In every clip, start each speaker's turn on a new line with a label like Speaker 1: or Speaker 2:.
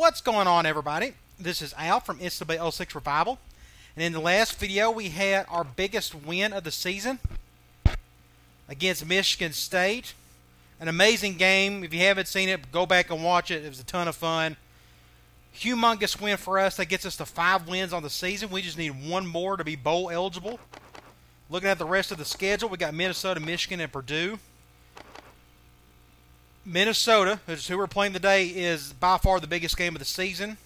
Speaker 1: What's going on, everybody? This is Al from NCAA 06 Revival. And in the last video, we had our biggest win of the season against Michigan State. An amazing game. If you haven't seen it, go back and watch it. It was a ton of fun. Humongous win for us. That gets us to five wins on the season. We just need one more to be bowl eligible. Looking at the rest of the schedule, we got Minnesota, Michigan, and Purdue. Minnesota, who we're playing today, is by far the biggest game of the season.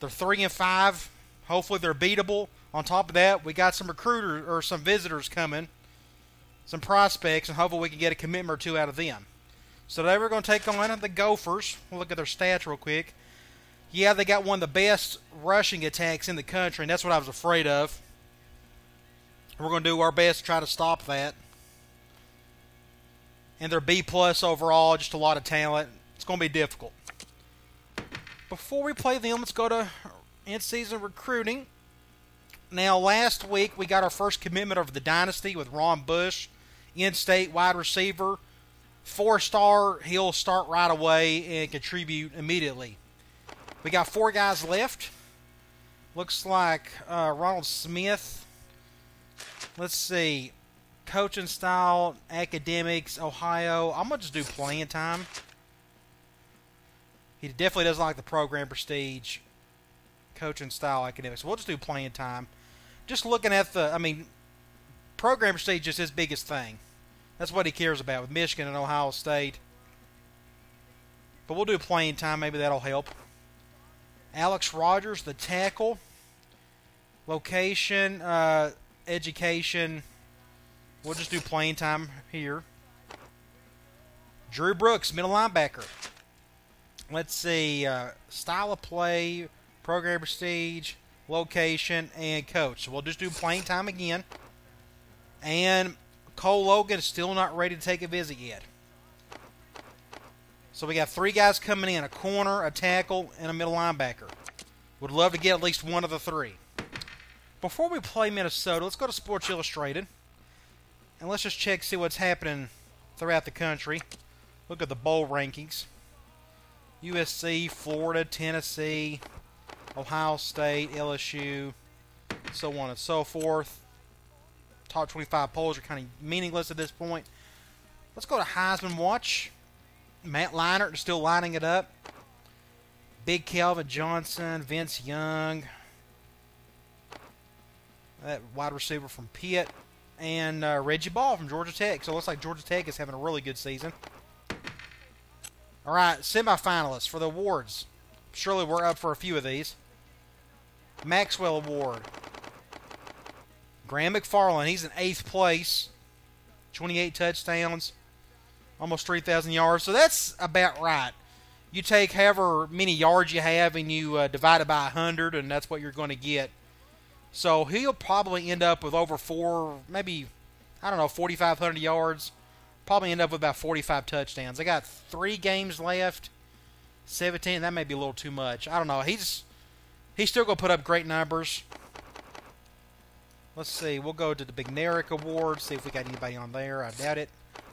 Speaker 1: They're three and five. Hopefully, they're beatable. On top of that, we got some recruiters or some visitors coming, some prospects, and hopefully we can get a commitment or two out of them. So today we're going to take on the Gophers. We'll look at their stats real quick. Yeah, they got one of the best rushing attacks in the country, and that's what I was afraid of. We're going to do our best to try to stop that and they're B plus overall, just a lot of talent. It's going to be difficult. Before we play them, let's go to in-season recruiting. Now, last week we got our first commitment of the dynasty with Ron Bush, in-state wide receiver, four-star. He'll start right away and contribute immediately. We got four guys left. Looks like uh, Ronald Smith. Let's see coaching style, academics, Ohio. I'm to just do playing time. He definitely doesn't like the program prestige, coaching style, academics. We'll just do playing time. Just looking at the, I mean, program prestige is his biggest thing. That's what he cares about with Michigan and Ohio State. But we'll do playing time. Maybe that'll help. Alex Rogers, the tackle. Location, uh, education, We'll just do playing time here. Drew Brooks, middle linebacker. Let's see. Uh, style of play, program prestige, location, and coach. So we'll just do playing time again. And Cole Logan is still not ready to take a visit yet. So we got three guys coming in a corner, a tackle, and a middle linebacker. Would love to get at least one of the three. Before we play Minnesota, let's go to Sports Illustrated. And let's just check, see what's happening throughout the country. Look at the bowl rankings. USC, Florida, Tennessee, Ohio State, LSU, so on and so forth. Top 25 polls are kind of meaningless at this point. Let's go to Heisman Watch. Matt Leinart is still lining it up. Big Calvin Johnson, Vince Young, that wide receiver from Pitt and uh, Reggie Ball from Georgia Tech. So it looks like Georgia Tech is having a really good season. All right, semifinalists for the awards. Surely we're up for a few of these. Maxwell Award. Graham McFarland, he's in eighth place. 28 touchdowns, almost 3,000 yards. So that's about right. You take however many yards you have and you uh, divide it by 100, and that's what you're going to get so he'll probably end up with over four, maybe, I don't know, 4,500 yards. Probably end up with about 45 touchdowns. They got three games left. 17, that may be a little too much. I don't know. He's he's still going to put up great numbers. Let's see. We'll go to the Bednarik Award, see if we got anybody on there. I doubt it.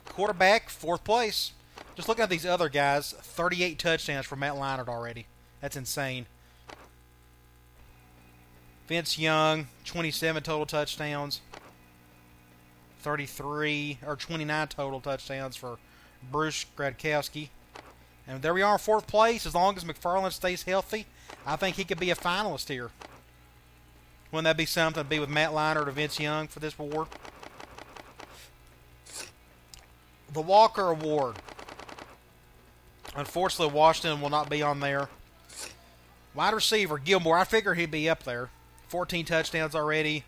Speaker 1: Quarterback, fourth place. Just looking at these other guys, 38 touchdowns for Matt Leinart already. That's insane. Vince Young, 27 total touchdowns. 33 or 29 total touchdowns for Bruce Gradkowski. And there we are, in fourth place. As long as McFarland stays healthy, I think he could be a finalist here. Wouldn't that be something to be with Matt Leinart or Vince Young for this award? The Walker Award. Unfortunately, Washington will not be on there. Wide receiver, Gilmore. I figure he'd be up there. 14 touchdowns already,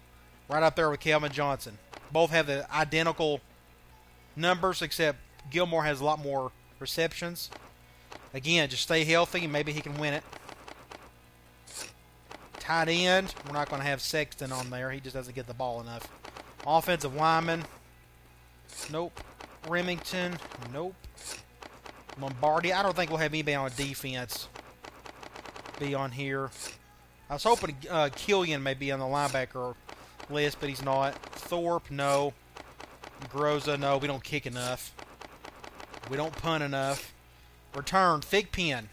Speaker 1: right up there with Calvin Johnson. Both have the identical numbers, except Gilmore has a lot more receptions. Again, just stay healthy and maybe he can win it. Tight end, we're not going to have Sexton on there. He just doesn't get the ball enough. Offensive lineman, nope. Remington, nope. Lombardi, I don't think we'll have anybody on defense be on here. I was hoping uh, Killian may be on the linebacker list, but he's not. Thorpe, no. Groza, no. We don't kick enough. We don't punt enough. Return, Thigpen.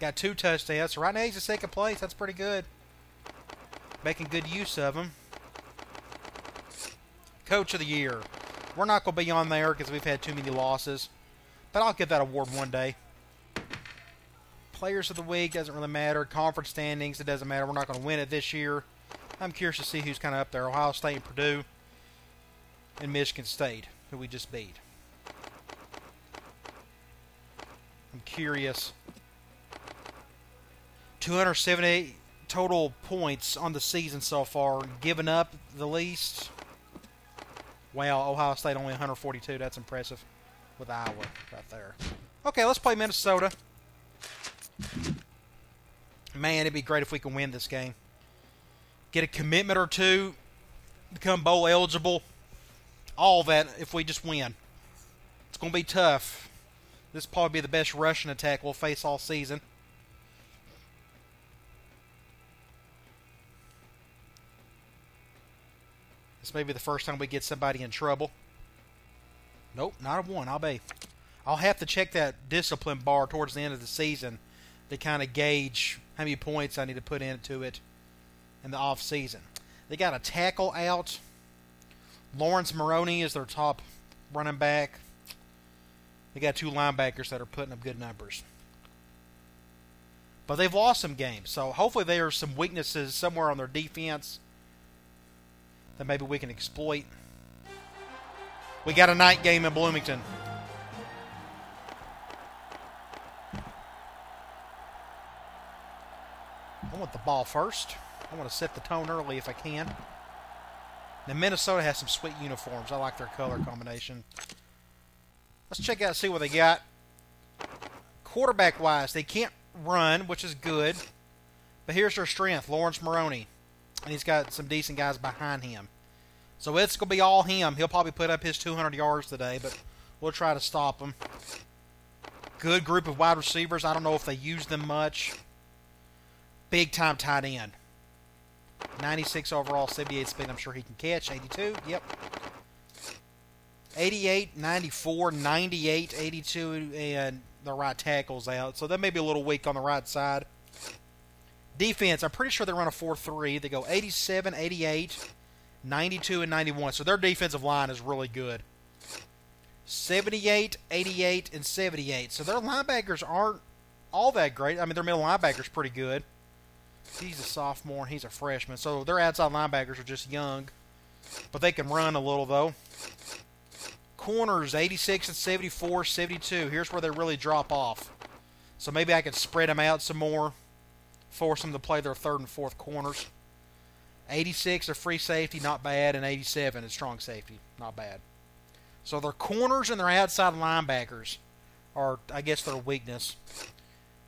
Speaker 1: Got two touchdowns. Right now he's in second place. That's pretty good. Making good use of him. Coach of the Year. We're not going to be on there because we've had too many losses. But I'll get that award one day. Players of the Week doesn't really matter. Conference standings, it doesn't matter. We're not going to win it this year. I'm curious to see who's kind of up there. Ohio State and Purdue and Michigan State, who we just beat. I'm curious. 278 total points on the season so far. Given up the least. Wow, Ohio State only 142. That's impressive with Iowa right there. Okay, let's play Minnesota. Man, it'd be great if we can win this game. Get a commitment or two, become bowl eligible. All that if we just win. It's going to be tough. This probably be the best rushing attack we'll face all season. This may be the first time we get somebody in trouble. Nope, not a one. I'll be. I'll have to check that discipline bar towards the end of the season to kind of gauge how many points I need to put into it in the off season. They got a tackle out. Laurence Maroney is their top running back. They got two linebackers that are putting up good numbers. But they've lost some games, so hopefully there are some weaknesses somewhere on their defense that maybe we can exploit. We got a night game in Bloomington. I want the ball first. I want to set the tone early if I can. Now Minnesota has some sweet uniforms. I like their color combination. Let's check out see what they got. Quarterback wise, they can't run, which is good. But here's their strength, Laurence Maroney. And he's got some decent guys behind him. So it's going to be all him. He'll probably put up his 200 yards today, but we'll try to stop him. Good group of wide receivers. I don't know if they use them much. Big time tight end. 96 overall, 78 speed. I'm sure he can catch. 82. Yep. 88, 94, 98, 82, and the right tackle's out. So that may be a little weak on the right side. Defense, I'm pretty sure they run a 4 3. They go 87, 88, 92, and 91. So their defensive line is really good. 78, 88, and 78. So their linebackers aren't all that great. I mean, their middle linebacker's pretty good. He's a sophomore. He's a freshman. So their outside linebackers are just young. But they can run a little, though. Corners, 86 and 74, 72. Here's where they really drop off. So maybe I can spread them out some more. Force them to play their third and fourth corners. 86 are free safety, not bad. And 87 is strong safety, not bad. So their corners and their outside linebackers are, I guess, their weakness.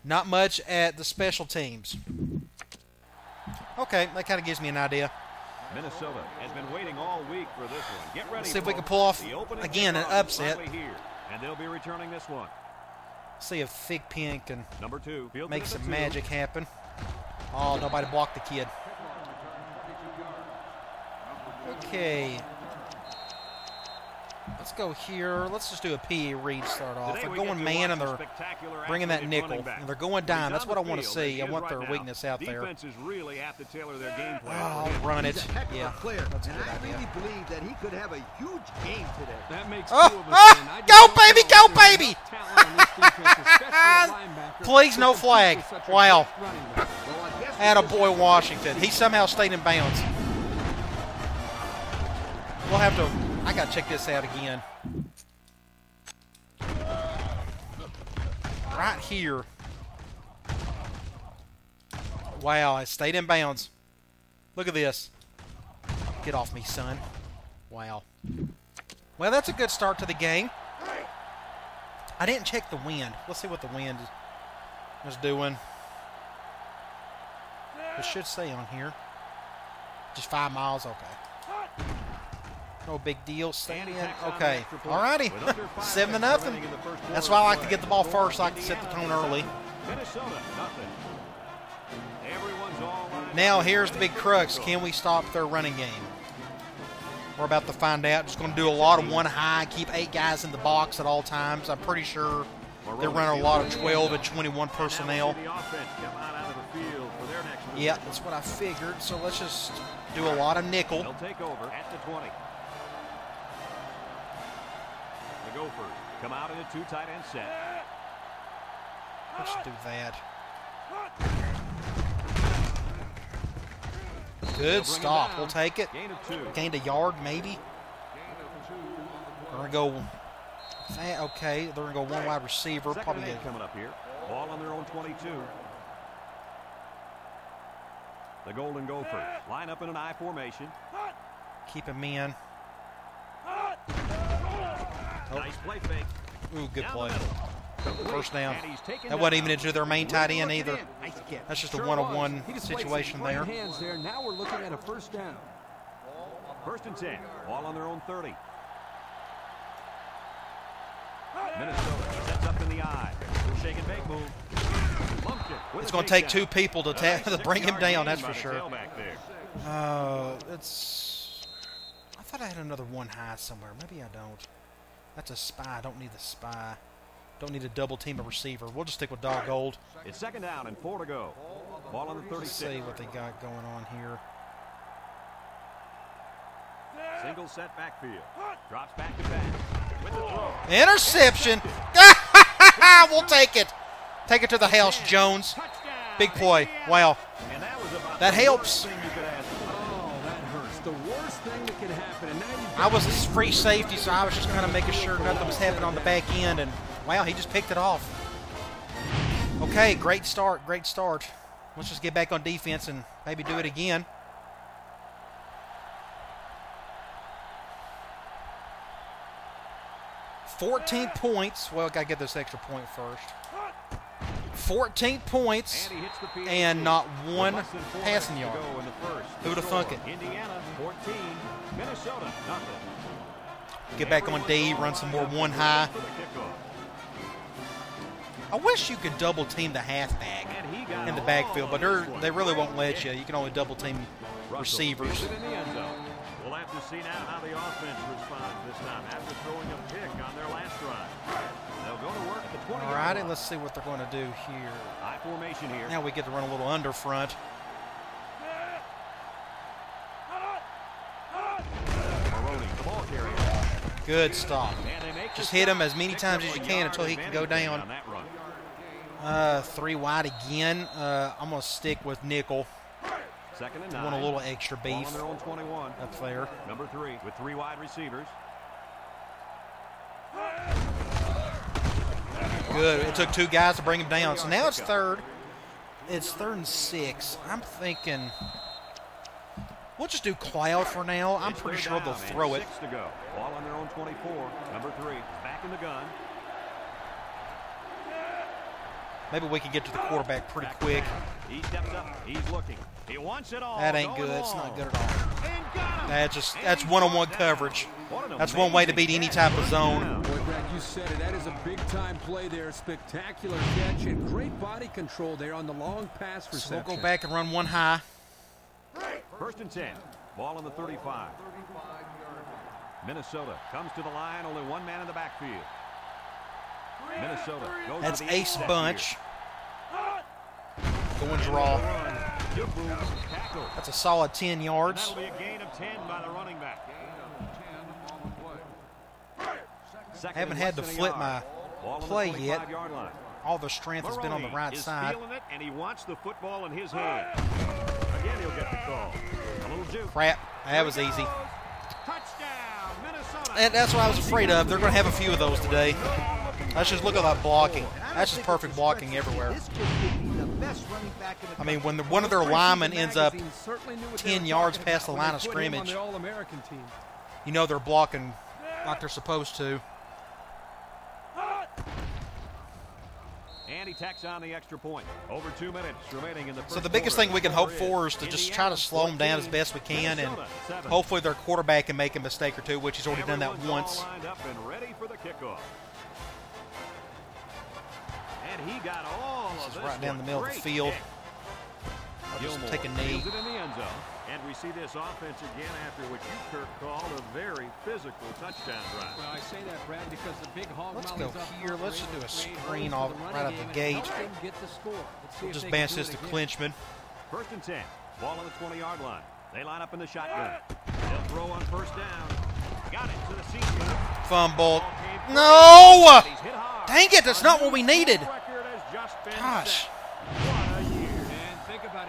Speaker 1: Not much at the special teams. Okay, that kind of gives me an idea.
Speaker 2: Minnesota has been waiting all week for this one. Get ready.
Speaker 1: Let's see if we can pull off again an upset.
Speaker 2: Here, and they'll be returning this one.
Speaker 1: See if Thigpen can
Speaker 2: Number two,
Speaker 1: make some two. magic happen. Oh, nobody blocked the kid. Okay, Let's go here. Let's just do a PE read start off. They're going man and they're bringing that nickel. And they're going dime. That's what I want to see. I want their weakness out there.
Speaker 2: really have to tailor their game plan.
Speaker 1: Oh, run it. Yeah,
Speaker 3: player. That's a good and I idea. really believe that he could have a huge game today.
Speaker 2: That makes
Speaker 1: oh, oh, go baby, go baby! Please no flag. Wow. Atta boy Washington. He somehow stayed in bounds. We'll have to I gotta check this out again. Right here. Wow, I stayed in bounds. Look at this. Get off me, son. Wow. Well, that's a good start to the game. I didn't check the wind. Let's see what the wind is doing. It should say on here. Just five miles, okay. No big deal. Stand in. Okay. Alrighty. Seven to nothing. That's why I like to get the ball first. I like to set the tone early. Now here's the big crux. Can we stop their running game? We're about to find out. Just going to do a lot of one high, keep eight guys in the box at all times. I'm pretty sure They're running a lot of 12 and 21 personnel.
Speaker 2: The offense come out, out of the field for their next move.
Speaker 1: Yeah, that's what I figured. So let's just do a lot of nickel.
Speaker 2: They'll take over at the 20. Gophers come out in a two tight end set.
Speaker 1: Let's do that. Good stop. We'll take it.
Speaker 2: Gain of two.
Speaker 1: Gained a yard, maybe. We're gonna go. that- Okay, they're gonna go one wide receiver.
Speaker 2: Second
Speaker 1: Probably
Speaker 2: eight coming up here. Ball on their own 22. The Golden Gophers line up in an I formation.
Speaker 1: keep him in.
Speaker 2: Nice play fake.
Speaker 1: Ooh, good play. First down.
Speaker 2: And he's taken
Speaker 1: That wasn't even into their main tight end either. That's just a one-on-one
Speaker 3: was. He displayed some
Speaker 1: situation
Speaker 3: great
Speaker 1: there.
Speaker 3: hands there. Now we're looking at a first down.
Speaker 2: First and 10. All on their own 30. Minnesota sets up in the I. Little shake and bake move. Lumped
Speaker 1: It's going to take two people to, ta- to bring him down. That's for sure.
Speaker 2: tailback there.
Speaker 1: Uh, it's. I thought I had another one high somewhere. Maybe I don't. That's a spy. I don't need the spy. Don't need to double team a receiver. We'll just stick with Dog Gold.
Speaker 2: It's second down and four to go. Ball on the 36.
Speaker 1: Let's see what they got going on here.
Speaker 2: Single set backfield. Drops back to back. With the throw.
Speaker 1: Interception. we'll take it. Take it to the house, Jones. Big play. Wow.
Speaker 2: That was about
Speaker 1: That
Speaker 2: the
Speaker 1: helps. I was a free safety, so I was just kind of making sure nothing was happening on the back end, and wow, he just picked it off. Okay, great start, great start. Let's just get back on defense and maybe do it again. Fourteen points. Well, gotta get this extra point first. Fourteen points.
Speaker 2: And he hits the field
Speaker 1: And not one
Speaker 2: less than four
Speaker 1: passing yard. Who would've thunk it?
Speaker 2: Indiana 14, Minnesota nothing.
Speaker 1: Get back on D, run some more one high.
Speaker 2: For the kickoff.
Speaker 1: I wish you could double team the halfback
Speaker 2: And he got
Speaker 1: in the backfield, but they're,
Speaker 2: this one.
Speaker 1: they really won't let you. You can only double team receivers.
Speaker 2: gets it in the end zone. We'll have to see now how the offense responds this time after throwing a
Speaker 1: All right, and let's see what they're going to do here.
Speaker 2: High formation here.
Speaker 1: Now we get to run a little under front.
Speaker 2: Maroney, the ball carrier.
Speaker 1: Good stop.
Speaker 2: And they make the
Speaker 1: Just hit him as many times as you can until he can go down.
Speaker 2: on that run.
Speaker 1: Uh, three wide again. Uh, I'm going to stick with nickel.
Speaker 2: Second and nine.
Speaker 1: want a little extra beef
Speaker 2: on 21.
Speaker 1: up there.
Speaker 2: Number three with three wide receivers.
Speaker 1: Good. It took two guys to bring him down. So now it's third. It's third and six. I'm thinking we'll just do Cloud for now. I'm pretty sure they'll throw it.
Speaker 2: Six to go. Ball on their own 24. Number three back in the gun.
Speaker 1: Maybe we can get to the quarterback pretty quick.
Speaker 2: He steps up. He's looking. He wants it all.
Speaker 1: That ain't good. It's not good at all. That's just that's one-on-one
Speaker 2: brought down.
Speaker 1: coverage. That's one way to beat any type of zone.
Speaker 3: Boy, Brad, you said it. That is a big-time play there. Spectacular catch and great body control there on the long pass
Speaker 1: So
Speaker 3: reception.
Speaker 1: we'll go back and run one high.
Speaker 2: First and 10. Ball on the 35. Minnesota comes to the line. Only one man in the backfield. Minnesota goes
Speaker 1: That's
Speaker 2: to the
Speaker 1: Ace Bunch. Going
Speaker 2: And
Speaker 1: draw.
Speaker 2: on the run, Dubois tackled.
Speaker 1: That's a solid 10 yards.
Speaker 2: that'll be a gain of 10 by the running back. Second
Speaker 1: Haven't had to
Speaker 2: less than a
Speaker 1: flip my
Speaker 2: Ball on the
Speaker 1: play yet. All the strength has been on the right
Speaker 2: is
Speaker 1: side.
Speaker 2: feeling it, and he wants the football in his hand. Again, he'll get the call. A little juke.
Speaker 1: Crap. That was easy.
Speaker 2: Touchdown, Minnesota.
Speaker 1: And that's what I was afraid of. They're going to have a few of those today. Let's just look at that blocking. That's just perfect blocking everywhere.
Speaker 3: This kid could be the best running back in the
Speaker 1: I mean, when the, one of their linemen ends up,
Speaker 3: Magazine certainly knew what
Speaker 1: 10 yards past the line of
Speaker 3: put him on
Speaker 1: scrimmage.
Speaker 3: the All-American team.
Speaker 1: you know they're blocking like they're supposed to.
Speaker 2: And he tacks on the extra point. Over two minutes remaining in the
Speaker 1: So the biggest
Speaker 2: quarter.
Speaker 1: thing we can hope for is to just try to slow them down as best we can, and
Speaker 2: Minnesota, seven.
Speaker 1: hopefully their quarterback can make a mistake or two, which he's already done that once.
Speaker 2: and ready for the kickoff. And he got all
Speaker 1: This
Speaker 2: of
Speaker 1: is right down the middle of the field. I'll just
Speaker 2: Gilmore
Speaker 1: take a knee.
Speaker 2: Fields it in the end zone. And we see this offense again after what you, Kirk, called a very physical touchdown drive.
Speaker 3: Well, I say that, Brad, because the big hog
Speaker 1: Let's go
Speaker 3: up
Speaker 1: here.
Speaker 3: front
Speaker 1: Let's just do a screen
Speaker 3: holes
Speaker 1: off
Speaker 3: for the
Speaker 1: right out the gate.
Speaker 3: get the score. Let's see
Speaker 1: We'll just
Speaker 3: they
Speaker 1: bounce this to
Speaker 3: again.
Speaker 1: Clinchman.
Speaker 2: First and 10. Ball on the 20-yard line. They line up in the shotgun. They'll throw on first down. Got it to the seat.
Speaker 1: Fumble.
Speaker 2: Ball came free.
Speaker 1: No!
Speaker 2: He's hit hard.
Speaker 1: Dang it, that's not what we needed.
Speaker 2: record has
Speaker 1: Gosh.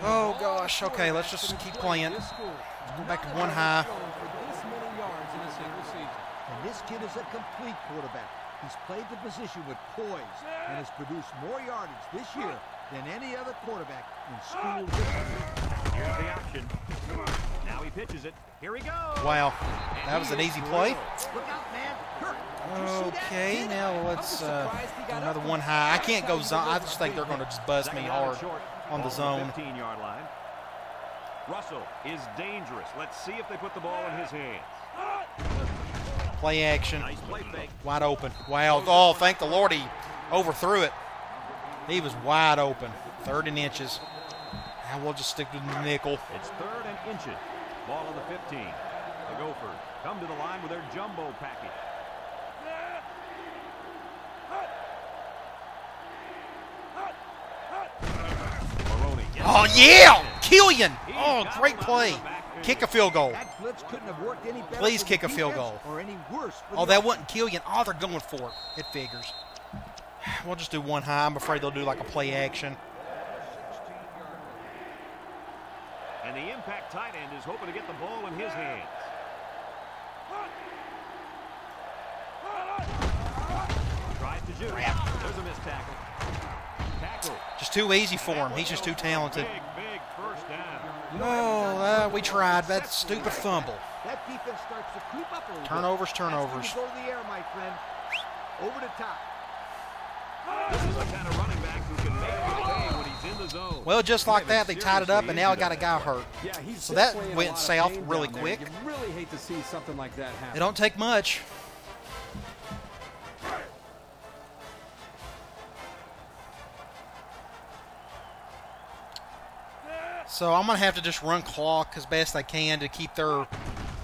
Speaker 1: Oh, gosh. Okay, let's just keep playing.
Speaker 3: this school.
Speaker 1: Go back to one high.
Speaker 3: have thrown for this many yards in a single season.
Speaker 4: And this kid is a complete quarterback. He's played the position with poise and has produced more yardage this year than any other quarterback in school history.
Speaker 2: Here's the option. Now he pitches it. Here he goes.
Speaker 1: Wow. That was an easy play.
Speaker 4: Look out, man. Kirk, did you see that?
Speaker 1: Okay, now let's uh, do another one high. I can't go zone. I just think they're going to just buzz me
Speaker 2: Second down and
Speaker 1: hard
Speaker 2: short.
Speaker 1: On the zone.
Speaker 2: 15-yard line. Russell is dangerous. Let's see if they put the ball in his hands.
Speaker 1: Play action.
Speaker 2: Nice play fake.
Speaker 1: Wide open. Wow. Oh, thank the Lord he overthrew it. He was wide open. Third and inches. Now we'll just stick to the nickel.
Speaker 2: It's third and inches. Ball on the 15. The Gophers come to the line with their jumbo package. Maroney gets
Speaker 1: Oh, yeah! Killian! Oh, great play.
Speaker 2: of the backfield.
Speaker 1: Kick a field goal.
Speaker 4: That blitz couldn't have worked any better.
Speaker 1: Please kick a field goal.
Speaker 4: Or any worse. for
Speaker 1: Oh, that
Speaker 4: offense.
Speaker 1: wasn't Killian. Oh, they're going for it. It figures. We'll just do one high. I'm afraid they'll do like a play action.
Speaker 2: And the impact tight end is hoping to get the ball in his hands. Tries to shoot. There's a missed tackle. Tackle.
Speaker 1: Just too easy for him. He's just too talented.
Speaker 2: Big, big first down.
Speaker 1: Oh, uh, we tried. That stupid fumble.
Speaker 4: That defense starts to creep up a little
Speaker 1: Turnovers, turnovers.
Speaker 4: That's when you go to the air, my friend. Over the top.
Speaker 2: This is the kind of running back who can make you pay when he's in the zone.
Speaker 1: Well, just like that, they tied it up, and now I got a guy hurt.
Speaker 3: Yeah, he's
Speaker 1: So that
Speaker 3: definitely in a
Speaker 1: went south really quick.
Speaker 3: You really hate to see something like that happen.
Speaker 1: It don't take much. So I'm gonna have to just run clock as best I can to keep their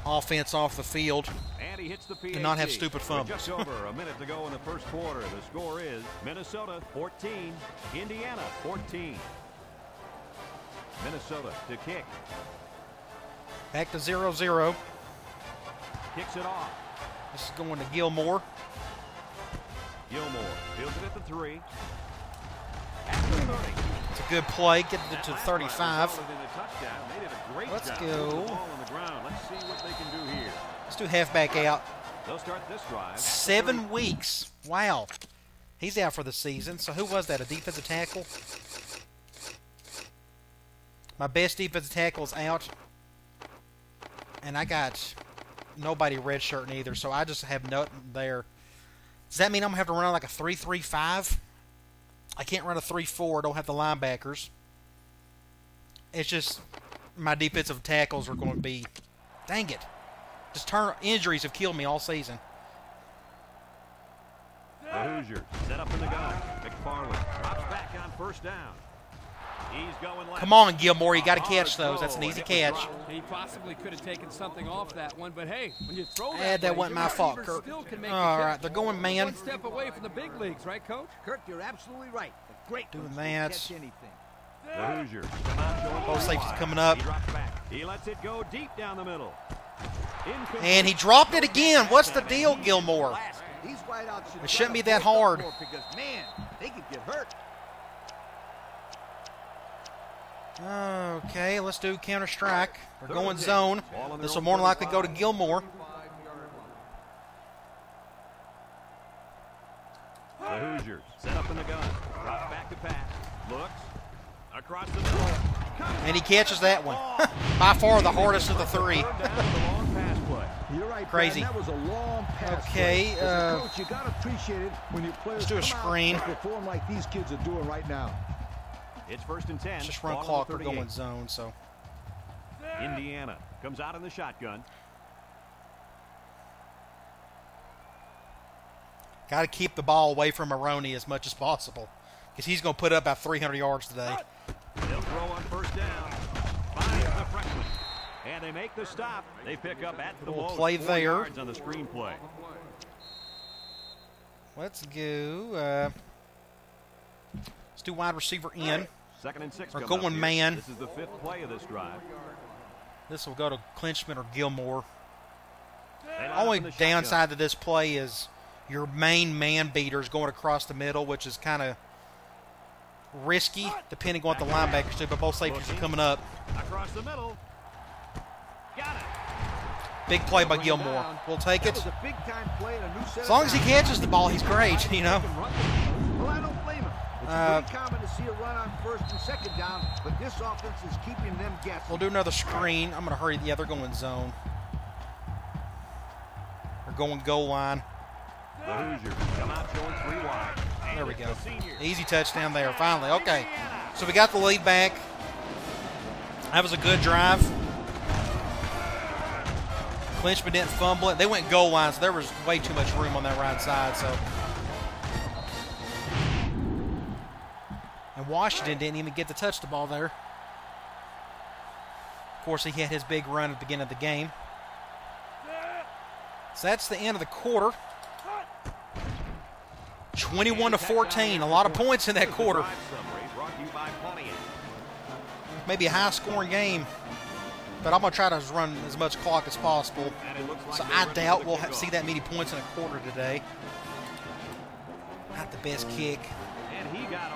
Speaker 1: offense off the field.
Speaker 2: And he hits the PAT.
Speaker 1: And not have stupid fumbles.
Speaker 2: Just over a minute to go in the first quarter. The score is Minnesota 14, Indiana 14. Minnesota to kick.
Speaker 1: Back to 0-0.
Speaker 2: Kicks it off.
Speaker 1: This is going to Gilmore.
Speaker 2: Gilmore fields it at the three. At the 30.
Speaker 1: It's a good play. Get it to 35.
Speaker 2: resulted in a touchdown. They did a great
Speaker 1: Let's go.
Speaker 2: Let's do
Speaker 1: halfback out. Seven weeks. Wow. He's out for the season. So who was that? A defensive tackle? My best defensive tackle is out. And I got nobody redshirting either, so I just have nothing there. Does that mean I'm going to have to run like a 3 3 5? I can't run a 3 4. don't have the linebackers. It's just my defensive tackles are going to be. Dang it. Just turn injuries have killed me all season.
Speaker 2: The Hoosiers set up in the gun. McFarland drops back on first down. He's going left.
Speaker 1: Come on, Gilmore, you got to catch those. That's an easy
Speaker 2: and it was
Speaker 1: catch.
Speaker 3: He possibly could have taken something off that one, but hey, when you throw that,
Speaker 1: Eh, that
Speaker 3: way,
Speaker 1: wasn't my fault,
Speaker 3: receivers
Speaker 1: Kirk.
Speaker 3: still can make
Speaker 1: All
Speaker 3: the
Speaker 1: right,
Speaker 3: catch.
Speaker 1: they're going man.
Speaker 3: One step away from the big leagues, right, Coach?
Speaker 4: Kirk, you're absolutely right. A great
Speaker 1: Doing that.
Speaker 4: can catch anything.
Speaker 2: The Hoosiers come out showing
Speaker 1: Both safeties coming up.
Speaker 2: He. He lets it go deep down the middle.
Speaker 1: And he dropped it again. What's the deal, Gilmore?
Speaker 4: These wideouts should
Speaker 1: It shouldn't be that hard.
Speaker 4: Because, man, they could get hurt.
Speaker 1: Okay, let's do counter strike. We're going zone.
Speaker 2: Ball on their
Speaker 1: This will more than likely go to Gilmore.
Speaker 2: The Hoosiers set up in the gun. Drops back to pass. Looks. Across the middle.
Speaker 1: And he catches that one. By far the hardest of the three.
Speaker 2: Third down with a long pass play.
Speaker 4: You're right,
Speaker 1: Crazy.
Speaker 4: Brad, That was a long pass.
Speaker 1: Okay.
Speaker 4: As a
Speaker 1: uh,
Speaker 4: coach, you got to appreciate it when
Speaker 1: let's do a screen.
Speaker 4: Perform like these kids are doing right now.
Speaker 2: It's first and ten.
Speaker 1: Just run clock. We're going zone, so.
Speaker 2: Indiana comes out in the shotgun.
Speaker 1: Got to keep the ball away from Maroney as much as possible. Because he's going to put up about 300 yards today.
Speaker 2: They'll throw on first down. Finds the freshman. And they make the stop. They pick up at the most
Speaker 1: play there.
Speaker 2: yards on the screen play.
Speaker 1: Let's go. Uh, do wide receiver in.
Speaker 2: Second and six.
Speaker 1: Or going man.
Speaker 2: This is the fifth play of this drive.
Speaker 1: This will go to Clinchman or Gilmore. Only downside to this play is your main man beater is going across the middle, which is kind of risky, depending on what the linebackers do. But both safeties are coming up.
Speaker 2: Across the middle. Got it.
Speaker 1: Big play by Gilmore. We'll take it.
Speaker 4: was a big-time play and a new set
Speaker 1: As long as he catches the ball, he's great. You know. Uh,
Speaker 4: pretty common to see a run on first and second down, but this offense is keeping them guessing.
Speaker 1: We'll do another screen. I'm going to hurry. Yeah, they're going zone. They're going goal line.
Speaker 2: The Hoosiers come out showing three wide. And
Speaker 1: There we go. Easy touchdown there, finally. Okay. So we got the lead back. That was a good drive. Clinchman didn't fumble it. They went goal line, so there was way too much room on that right side. So, Washington didn't even get to touch the ball there. Of course, he had his big run at the beginning of the game. So that's the end of the quarter. 21 to 14. A lot of points in that quarter. Maybe a high scoring game. But I'm going to try to run as much clock as possible. So I doubt we'll see that many points in a quarter today. Not the best kick,
Speaker 2: And he got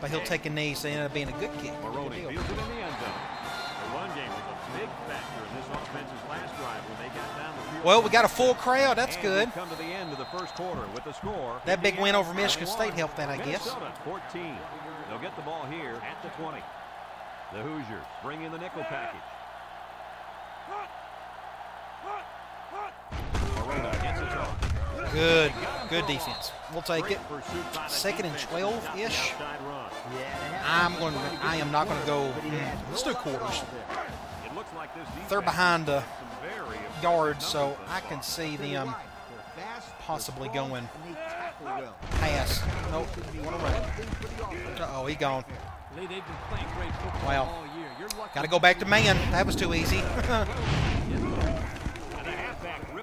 Speaker 1: but he'll take a knee, so it ended up being a good kick.
Speaker 2: Maroney fields it in the end zone. The run game was a big factor in this offense's last drive when they got down the field.
Speaker 1: Well, we got a full crowd. That's
Speaker 2: And
Speaker 1: good.
Speaker 2: come to the end of the first quarter with the score.
Speaker 1: That big win over Michigan
Speaker 2: 21,
Speaker 1: State helped that, I guess.
Speaker 2: Minnesota 14. They'll get the ball here at the 20. The Hoosiers bring in the nickel package. Morona gets it off.
Speaker 1: Good. Good defense. We'll take it.
Speaker 2: pursuit by the
Speaker 1: Second and
Speaker 2: 12-ish.
Speaker 1: I'm going. to I am not going to go. Let's do quarters.
Speaker 2: It looks like this defense
Speaker 1: They're behind the
Speaker 2: has some very effective
Speaker 1: yards, so I can see them
Speaker 4: right. They're fast, they're
Speaker 1: possibly going
Speaker 4: well.
Speaker 1: pass. Nope. Want to run.
Speaker 4: Thing for the offense.
Speaker 1: Uh oh, he gone.
Speaker 3: Lee, they've been playing great football
Speaker 1: Wow.
Speaker 3: all year. You're lucky
Speaker 1: Got to go back to man. That was too easy.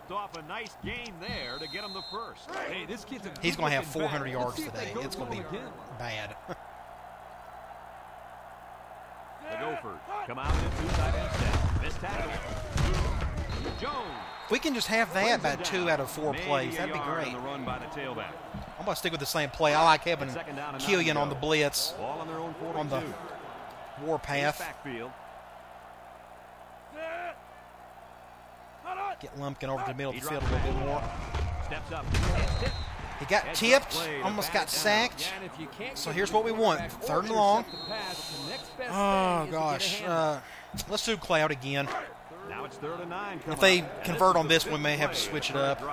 Speaker 2: And the halfback ripped off a nice gain there to get him the first.
Speaker 3: Hey, this kid's a
Speaker 1: He's going to have 400
Speaker 3: back.
Speaker 1: yards
Speaker 3: Let's see if they
Speaker 1: today.
Speaker 3: go
Speaker 1: It's going to be
Speaker 3: again.
Speaker 1: bad.
Speaker 2: The Gophers come out in two tight end set. Missed tackle. Jones.
Speaker 1: If we can just have that by two out of four
Speaker 2: Maybe
Speaker 1: plays, that'd be great.
Speaker 2: the run by the tailback.
Speaker 1: I'm going to stick with the same play. I like having
Speaker 2: Second down and nine
Speaker 1: Killian on the blitz,
Speaker 2: on their own 42.
Speaker 1: on the
Speaker 2: Ace
Speaker 1: warpath.
Speaker 2: backfield.
Speaker 1: Get Lumpkin over to the middle of the field a little bit more.
Speaker 2: Steps up.
Speaker 1: He got
Speaker 2: Heads
Speaker 1: tipped,
Speaker 2: play
Speaker 1: almost got sacked.
Speaker 3: Yeah, if you can't
Speaker 1: So here's what we want. Third and long.
Speaker 3: intercept the pass, the next best
Speaker 1: Oh
Speaker 3: thing is to get a
Speaker 1: gosh, uh, let's do Cloud again.
Speaker 2: Now it's third and nine.
Speaker 1: If they. Convert on this we may have to switch it up.
Speaker 2: They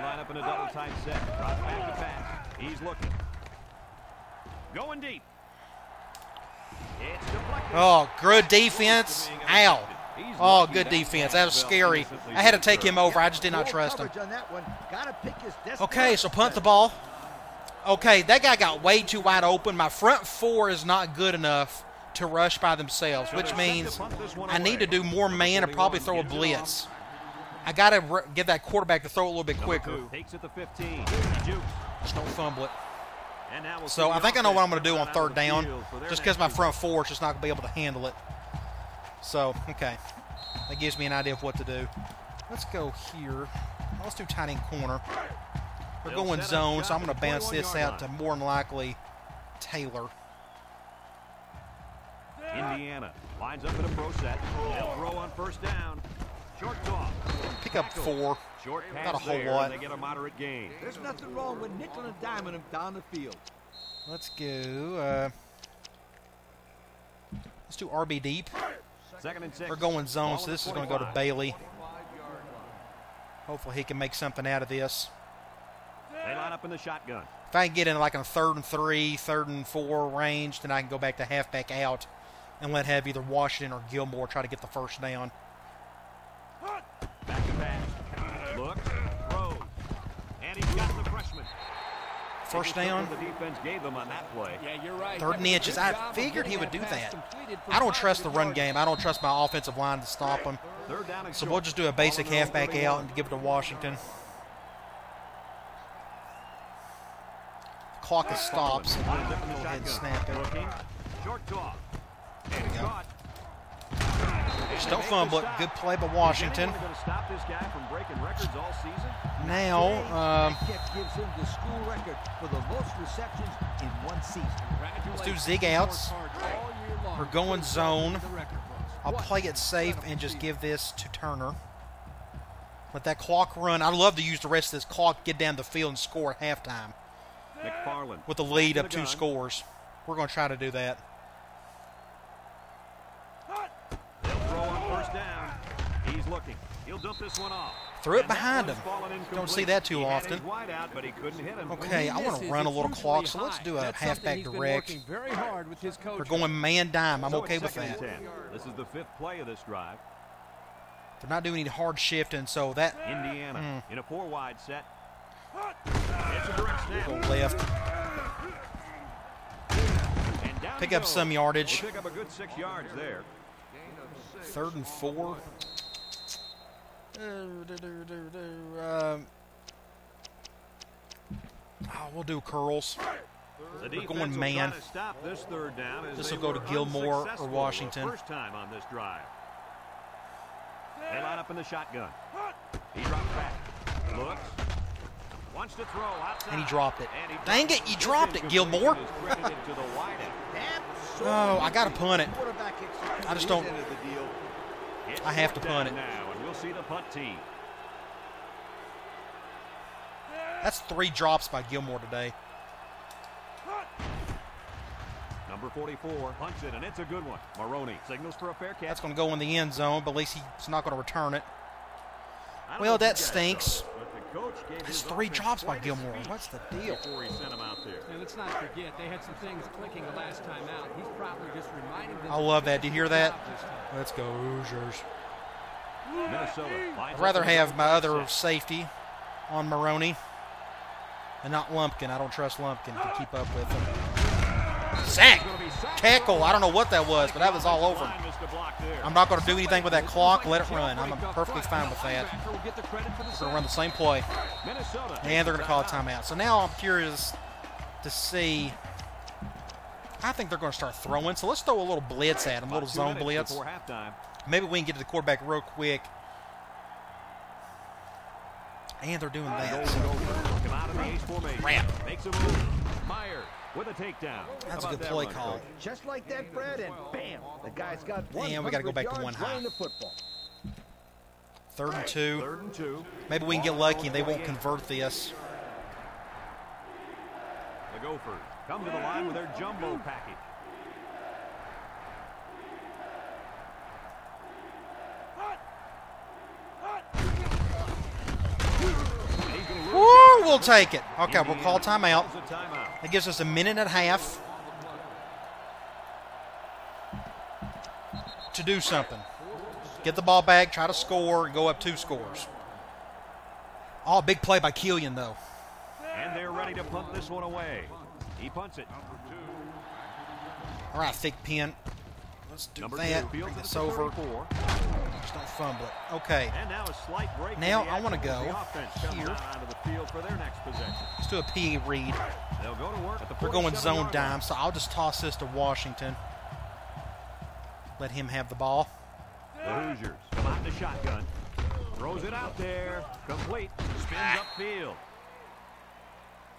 Speaker 2: line up in a double tight set. Drop back to pass. He's looking. Going deep.
Speaker 1: Oh, good defense. Ow. Oh, good defense. That was scary. I had to take him over. I just did not trust him. Okay, so punt the ball. Okay, that guy got way too wide open. My front four is not good enough to rush by themselves, which means I need to do more man and probably throw a blitz. I got to get that quarterback to throw a little bit quicker.
Speaker 2: two Takes it to 15. He jukes.
Speaker 1: Just don't fumble it. So I think I know what I'm going to do on third down,
Speaker 2: field for their
Speaker 1: just because my front four is just not going to be able to handle it. So, okay. That gives me an idea of what to do. Let's go here. Let's do tight end corner. We're going zone, so I'm going to bounce this out to more than likely Taylor.
Speaker 2: Indiana lines up in a pro set. They'll throw on first down. Short toss.
Speaker 1: Pick up four.
Speaker 2: Short pass
Speaker 1: Not a whole lot.
Speaker 2: They get a moderate gain.
Speaker 4: There's nothing wrong with nickel and diming him down the field.
Speaker 1: Let's go. Uh, let's do RB deep.
Speaker 2: Second and six.
Speaker 1: We're going zone, so this is going to go to Bailey. Hopefully he can make something out of this.
Speaker 2: They line up in the shotgun.
Speaker 1: If I can get in like a third and three, third and four range, then I can go back to halfback out and let have either Washington or Gilmore try to get the first down.
Speaker 2: Back to pass. Looks. Throws. And he's got the freshman.
Speaker 1: First
Speaker 2: They just took
Speaker 1: down.
Speaker 2: The defense gave them on that play.
Speaker 3: Yeah, you're right.
Speaker 1: Third and
Speaker 3: That was a
Speaker 1: inches. I figured he would do that. I don't trust the run game. I don't trust my offensive line to stop him.
Speaker 2: Third down and
Speaker 1: So we'll just do a basic
Speaker 2: Ball on
Speaker 1: halfback out and give it to Washington. Clock stops. and we'll
Speaker 2: up in the
Speaker 1: Go ahead and snap it.
Speaker 2: Short toss. And
Speaker 1: we go.
Speaker 2: Caught.
Speaker 1: Just
Speaker 2: They
Speaker 1: don't fumble
Speaker 2: the
Speaker 1: Good play by Washington.
Speaker 2: anyone gonna stop this guy from breaking records all season?
Speaker 1: Now, um,
Speaker 4: That catch gives him the school record for the most receptions in one season.
Speaker 1: let's do zig outs. We're
Speaker 3: We're
Speaker 1: going zone. I'll play it safe and just give this to Turner. Let that clock run. I'd love to use the rest of this clock, get down the field, and score at halftime
Speaker 2: McFarland.
Speaker 1: with the lead up
Speaker 2: the
Speaker 1: two scores. We're going to try to do that.
Speaker 2: They'll throw on first down. He's looking. He'll dump this one off.
Speaker 1: Threw it behind him. Don't see that too often.
Speaker 2: out, but he couldn't hit him.
Speaker 1: Okay, I want to run a little clock, so let's do a halfback direct.
Speaker 3: Very hard with his coach.
Speaker 1: They're going man dime. I'm
Speaker 2: So
Speaker 1: okay with that.
Speaker 2: This is the fifth play of this drive.
Speaker 1: They're not doing any hard shifting, so that
Speaker 2: Indiana
Speaker 1: Hmm.
Speaker 2: in a four wide set. It's a direct snap.
Speaker 1: go left. Pick up some yardage.
Speaker 2: He'll pick up a good six yards there.
Speaker 1: Third and four. Uh, do, do, do, do, um, oh, we'll do curls.
Speaker 2: We're
Speaker 1: going man.
Speaker 2: try to stop this third down as
Speaker 1: This will go to Gilmore or Washington.
Speaker 2: First time on this drive. They line up in the shotgun. He dropped back. Looks. Wants to throw outside.
Speaker 1: And he dropped it.
Speaker 2: He
Speaker 1: Dang it, you dropped it, Gilmore.
Speaker 2: is cricketed to the wide end.
Speaker 1: Oh, I gotta punt it. I just don't-
Speaker 4: end of the deal.
Speaker 2: It's
Speaker 1: I have to punt
Speaker 2: down
Speaker 1: it.
Speaker 2: Now, we'll see the punt team.
Speaker 1: That's three drops by Gilmore today.
Speaker 2: Number 44 punts it, and it's a good one. Maroney signals for a fair catch.
Speaker 1: That's going to go in the end zone, but at least he's not going to return it. Well,
Speaker 2: know if you
Speaker 1: that stinks.
Speaker 2: saw it, but the coach gave
Speaker 1: That's three drops by Gilmore. What's the deal?
Speaker 2: Before he sent him out there.
Speaker 3: And let's not forget, they had some things clicking the last time out. He's probably just reminding them.
Speaker 1: I love that. Do you hear that? Let's go, Hoosiers.
Speaker 2: Minnesota.
Speaker 1: I'd rather have my other safety on Maroney and not Lumpkin. I don't trust Lumpkin to keep up with him. Sack! Tackle. I don't know what that was, but that was all over him.
Speaker 2: Line missed a block there.
Speaker 1: I'm not going to do anything with that clock. Let it run. I'm perfectly fine with that.
Speaker 3: Linebacker will get the credit for the
Speaker 1: We're going to run the same play, and they're going to call a timeout. So now I'm curious to see. I think they're going to start throwing. So let's throw a little blitz at them, a little zone blitz.
Speaker 2: Before halftime.
Speaker 1: Maybe we can get to the quarterback real quick. And they're doing that. so
Speaker 2: Come out of the ace formation.
Speaker 1: Ramp.
Speaker 2: Makes a move. Myers with a takedown.
Speaker 1: That's a good play call.
Speaker 4: Just like that, Fred, and bam, the guy's got
Speaker 1: And we gotta go back to one high.
Speaker 4: the football.
Speaker 1: Third and two.
Speaker 2: Third and two.
Speaker 1: Maybe we can get lucky and they won't convert this.
Speaker 2: The Gophers come to the line with their jumbo package. And he's gonna lose
Speaker 1: We'll take it. Okay, we'll call
Speaker 2: mm-hmm.
Speaker 1: timeout.
Speaker 2: calls timeout.
Speaker 1: That gives us a minute and a half to do something. Get the ball back, try to score, and go up two scores. Oh, big play by Killian, though.
Speaker 2: And they're ready to punt this one away. He punts it.
Speaker 1: All right, Thigpen. Let's do
Speaker 2: Number
Speaker 1: that.
Speaker 2: two
Speaker 1: Bring this over.
Speaker 2: 34.
Speaker 1: Just don't fumble it. Okay,
Speaker 2: And now a slight break.
Speaker 1: Now I go
Speaker 2: the offense comes
Speaker 1: here.
Speaker 2: out onto the field for their next possession.
Speaker 1: let's do a P read.
Speaker 2: They'll go to work at the
Speaker 1: They're going zone dime, so I'll just toss this to Washington. Let him have the ball.
Speaker 2: The Hoosiers come out in the shotgun. Throws it out there. Complete. Spins upfield.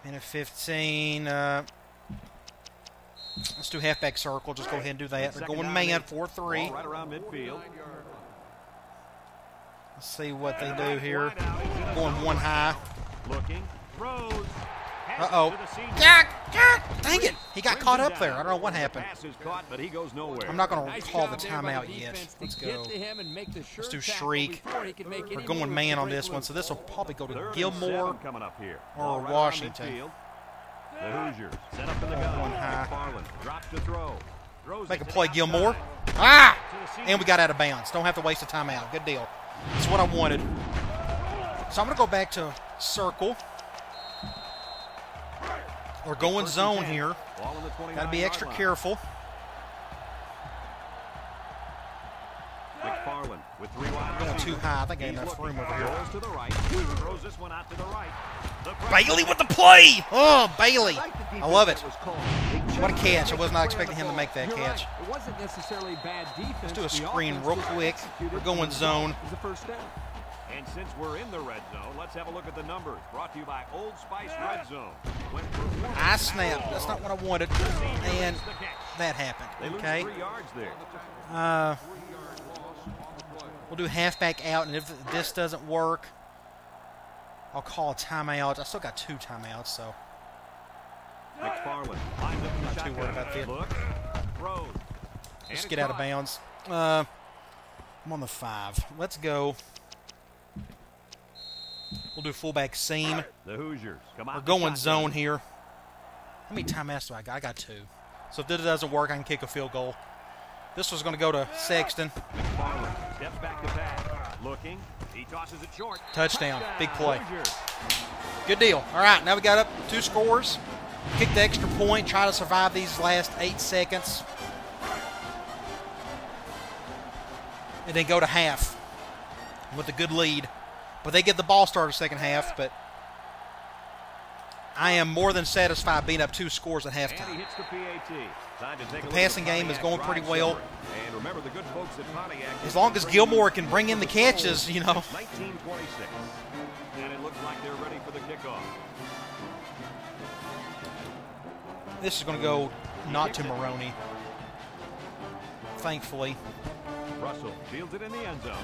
Speaker 1: Minute 15. Uh, let's do halfback circle. Just go ahead and do that. They're going man
Speaker 2: eight.
Speaker 1: 4 3.
Speaker 2: Right around midfield.
Speaker 1: Let's see what they do here.
Speaker 2: wide out. He's in a
Speaker 1: Going one high.
Speaker 2: Looking. Throws.
Speaker 1: Uh oh. Dang it. He got caught up there. I don't know what happened.
Speaker 2: Pass is caught, but he goes nowhere.
Speaker 1: I'm not going to call the
Speaker 3: job there by
Speaker 1: timeout yet. Let's go.
Speaker 3: to him and make the sure
Speaker 1: do shriek.
Speaker 3: before he could make
Speaker 1: We're going man on this one, so this will probably go to Gilmore.
Speaker 2: seven coming up here.
Speaker 1: or
Speaker 2: Ball right around
Speaker 1: Washington.
Speaker 2: The Hoosiers set up in the gun.
Speaker 1: One high.
Speaker 2: McFarland drops to throw. Throws
Speaker 1: Make a play, Gilmore. Ah!
Speaker 2: To the seam.
Speaker 1: And we got out of bounds. Don't have to waste a timeout. Good deal. That's what I wanted. So I'm going to go back to circle. They're going zone here.
Speaker 2: Ball on the
Speaker 1: Got to be extra careful.
Speaker 2: McFarland with three wide
Speaker 1: Going
Speaker 2: receivers.
Speaker 1: too high. I think I got enough room over here.
Speaker 2: To the right. Throws this one out to the right.
Speaker 1: Bailey with the play. Oh, Bailey.
Speaker 4: like the defense
Speaker 1: I love it.
Speaker 4: that was called.
Speaker 1: What a catch. I was not expecting him to make that catch.
Speaker 3: It wasn't necessarily bad defense.
Speaker 1: Let's do a screen real quick. We're going zone.
Speaker 3: result is a first down.
Speaker 2: And since we're in the red zone, let's have a look at the numbers. Brought to you by Old Spice Red Zone.
Speaker 1: I snapped. That's not what I wanted. And
Speaker 2: makes the catch.
Speaker 1: that happened. Okay.
Speaker 2: three yards there.
Speaker 1: Uh, we'll do halfback out, and if this doesn't work, I'll call a timeout. I still got two timeouts, so
Speaker 2: McFarland lines up in the
Speaker 1: Not too worried about that.
Speaker 2: Look, throws.
Speaker 1: let's get out of bounds. Uh, I'm on the five. Let's go. We'll do fullback seam.
Speaker 2: The Hoosiers come out
Speaker 1: We're going zone here. How many timeouts do I got? I got two. So if this doesn't work, I can kick a field goal. This was going to go to Sexton.
Speaker 2: McFarland steps back to pass. Looking. He tosses it short.
Speaker 1: Touchdown. Big play. Good deal. All right, now we got up two scores. Kick the extra point. Try to survive these last eight seconds. And then go to half with a good lead. But they get the ball started second half. But I am more than satisfied being up two scores at halftime.
Speaker 2: the PAT. Time to take a
Speaker 1: The passing game is going pretty well.
Speaker 2: And remember the good folks at Pontiac.
Speaker 1: As long as Gilmore can bring in the catches, you know.
Speaker 2: 1926. And it looks like they're ready for the kickoff.
Speaker 1: This is going to go not to Maroney. Thankfully.
Speaker 2: Russell fields it in the end zone.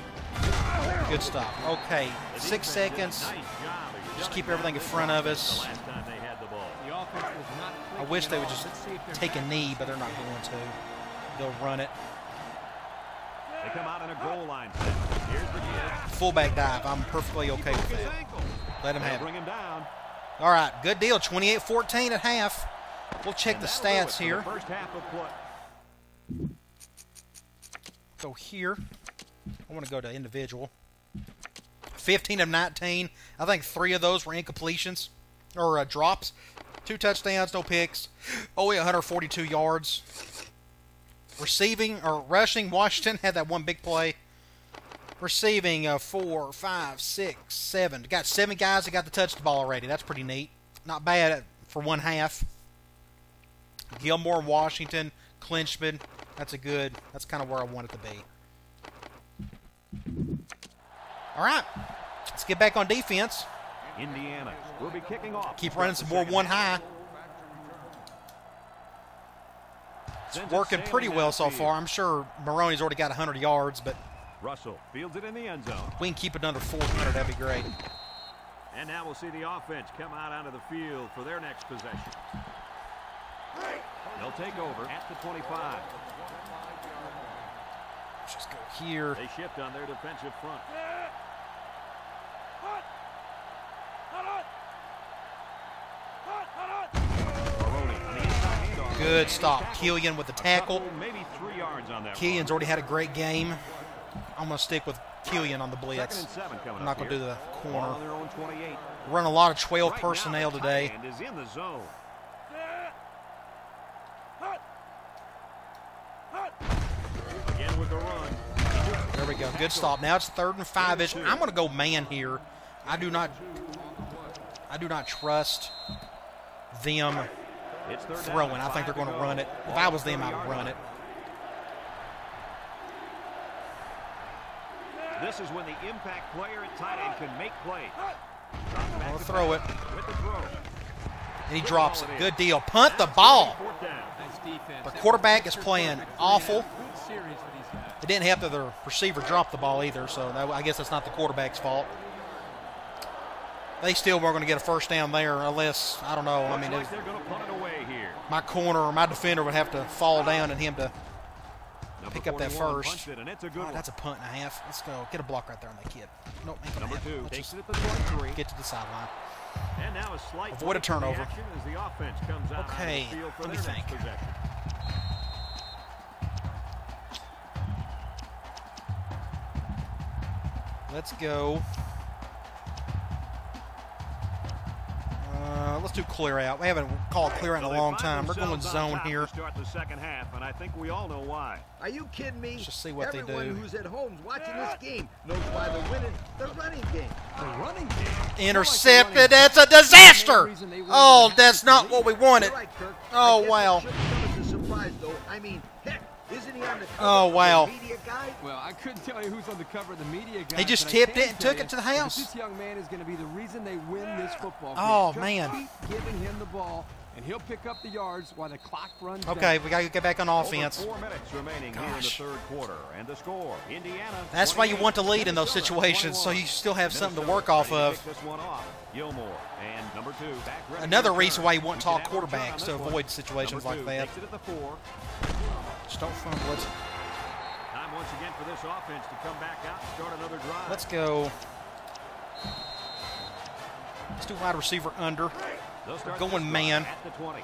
Speaker 1: Good stop. Okay, six
Speaker 2: defense did a
Speaker 1: seconds.
Speaker 2: Nice job of
Speaker 1: Just keep everything in front of us.
Speaker 2: The last time they had the ball.
Speaker 3: The offense was not
Speaker 1: I wish they would just
Speaker 3: Let's see if they're
Speaker 1: take a knee, but they're not going to. They'll run it.
Speaker 2: They come out in a goal line. Here's the.
Speaker 1: Fullback dive. I'm perfectly okay with that. Let him have it.
Speaker 2: him down.
Speaker 1: All right, good deal. 28-14 at half. We'll check the
Speaker 2: that'll do it
Speaker 1: stats here.
Speaker 2: The first half of play.
Speaker 1: Go here. I want to go to individual. 15 of 19. I think three of those were incompletions or uh, drops. Two touchdowns, no picks. Only 142 yards. Receiving or rushing, Washington had that one big play. Receiving uh, four, five, six, seven. Got seven guys that got the touch the ball already. That's pretty neat. Not bad for one half. Gilmore, Washington, Clinchman. That's a good. That's kind of where I want it to be. All right, let's get back on defense.
Speaker 2: Indiana will be kicking off.
Speaker 1: Keep running some more one high. It's working pretty well so far. I'm sure Maroney's already got 100 yards, but
Speaker 2: Russell fields it in the end zone.
Speaker 1: we can keep it under 400, that'd be great.
Speaker 2: And now we'll see the offense come out onto the field for their next possession. They'll take over at the 25.
Speaker 1: Let's just go here.
Speaker 2: They shift on their defensive front. Maroney on the inside handoff.
Speaker 1: Good stop. Killian with the tackle.
Speaker 2: Couple, maybe three yards on that.
Speaker 1: Killian's already had a great game. I'm going to stick with Killian on the blitz.
Speaker 2: and seven coming
Speaker 1: I'm not going to do the corner.
Speaker 2: on their own 28.
Speaker 1: Run a lot of 12
Speaker 2: Right
Speaker 1: personnel today.
Speaker 2: end is in the zone. Again with the run.
Speaker 1: There we go. Good stop. Now it's third and five-ish. I'm going to go man here. I do not. I do not trust them
Speaker 2: It's third down
Speaker 1: throwing. I think they're going to run it. If I was them, I'd run it.
Speaker 2: This is when the impact player at tight end can make plays.
Speaker 1: I'll throw it,
Speaker 2: With the throw.
Speaker 1: and he drops it. Good deal. Punt the ball.
Speaker 2: Fourth down.
Speaker 3: Nice defense.
Speaker 1: The quarterback is playing awful.
Speaker 3: Good series for these guys.
Speaker 1: It didn't help that the receiver dropped the ball either, so that, I guess that's not the quarterback's fault. They still weren't going to get a first down there unless I don't know. I mean,
Speaker 2: like
Speaker 1: my corner or my defender would have to fall down and him to.
Speaker 2: Number
Speaker 1: Pick up that first.
Speaker 2: It, and it's a good
Speaker 1: Oh, that's a punt and a half. Let's go. Get a block right there on that kid. Nope, ain't gonna
Speaker 2: Number
Speaker 1: happen.
Speaker 2: two
Speaker 1: just
Speaker 2: it at the 23.
Speaker 1: get to the sideline.
Speaker 2: And now a slight
Speaker 1: Avoid a
Speaker 2: break in the
Speaker 1: turnover.
Speaker 2: As the offense comes out
Speaker 1: Okay,
Speaker 2: the field for
Speaker 1: let me think. Let's go. Let's Let's do clear out. We haven't called clear out in a long time. We're going zone here.
Speaker 2: Start the second half, and I think we all know why.
Speaker 4: Are you kidding me?
Speaker 1: Let's just see what they do.
Speaker 4: who's at home watching this game knows why they're winning the running game.
Speaker 3: The running game.
Speaker 1: Intercepted. That's a disaster. Oh, that's not what we wanted.
Speaker 4: You're right, Kirk.
Speaker 1: Oh,
Speaker 4: I guess
Speaker 1: wow.
Speaker 4: it shouldn't come as a surprise, though. I mean,
Speaker 1: Oh,
Speaker 4: of the
Speaker 1: wow.
Speaker 4: media guide?
Speaker 3: Well, I couldn't tell you who's on the cover of the media guide.
Speaker 1: He just tipped it and took it to the house.
Speaker 3: This young man is going to be the reason they win this football oh, game.
Speaker 1: Oh,
Speaker 3: Just
Speaker 1: man.
Speaker 3: Keep giving him the ball, and he'll pick up the yards while the clock runs
Speaker 1: Okay,
Speaker 3: down.
Speaker 1: we got to get back on offense.
Speaker 2: Over four minutes remaining here in the third quarter, and the score: Indiana.
Speaker 1: That's why you want to lead in those
Speaker 2: Minnesota
Speaker 1: situations, so you still have something to work off of.
Speaker 2: This one off. Gilmore and number two. Back
Speaker 1: Another reason
Speaker 2: return.
Speaker 1: why you want tall
Speaker 2: can have a return on
Speaker 1: quarterbacks to avoid situations
Speaker 2: Number
Speaker 1: like
Speaker 2: two
Speaker 1: that.
Speaker 2: Takes it at the four.
Speaker 1: Just don't fumble it.
Speaker 2: Time once again for this offense to come back out and start another drive.
Speaker 1: Let's go. Let's do wide receiver under.
Speaker 2: Start
Speaker 1: going man.
Speaker 2: at the 20.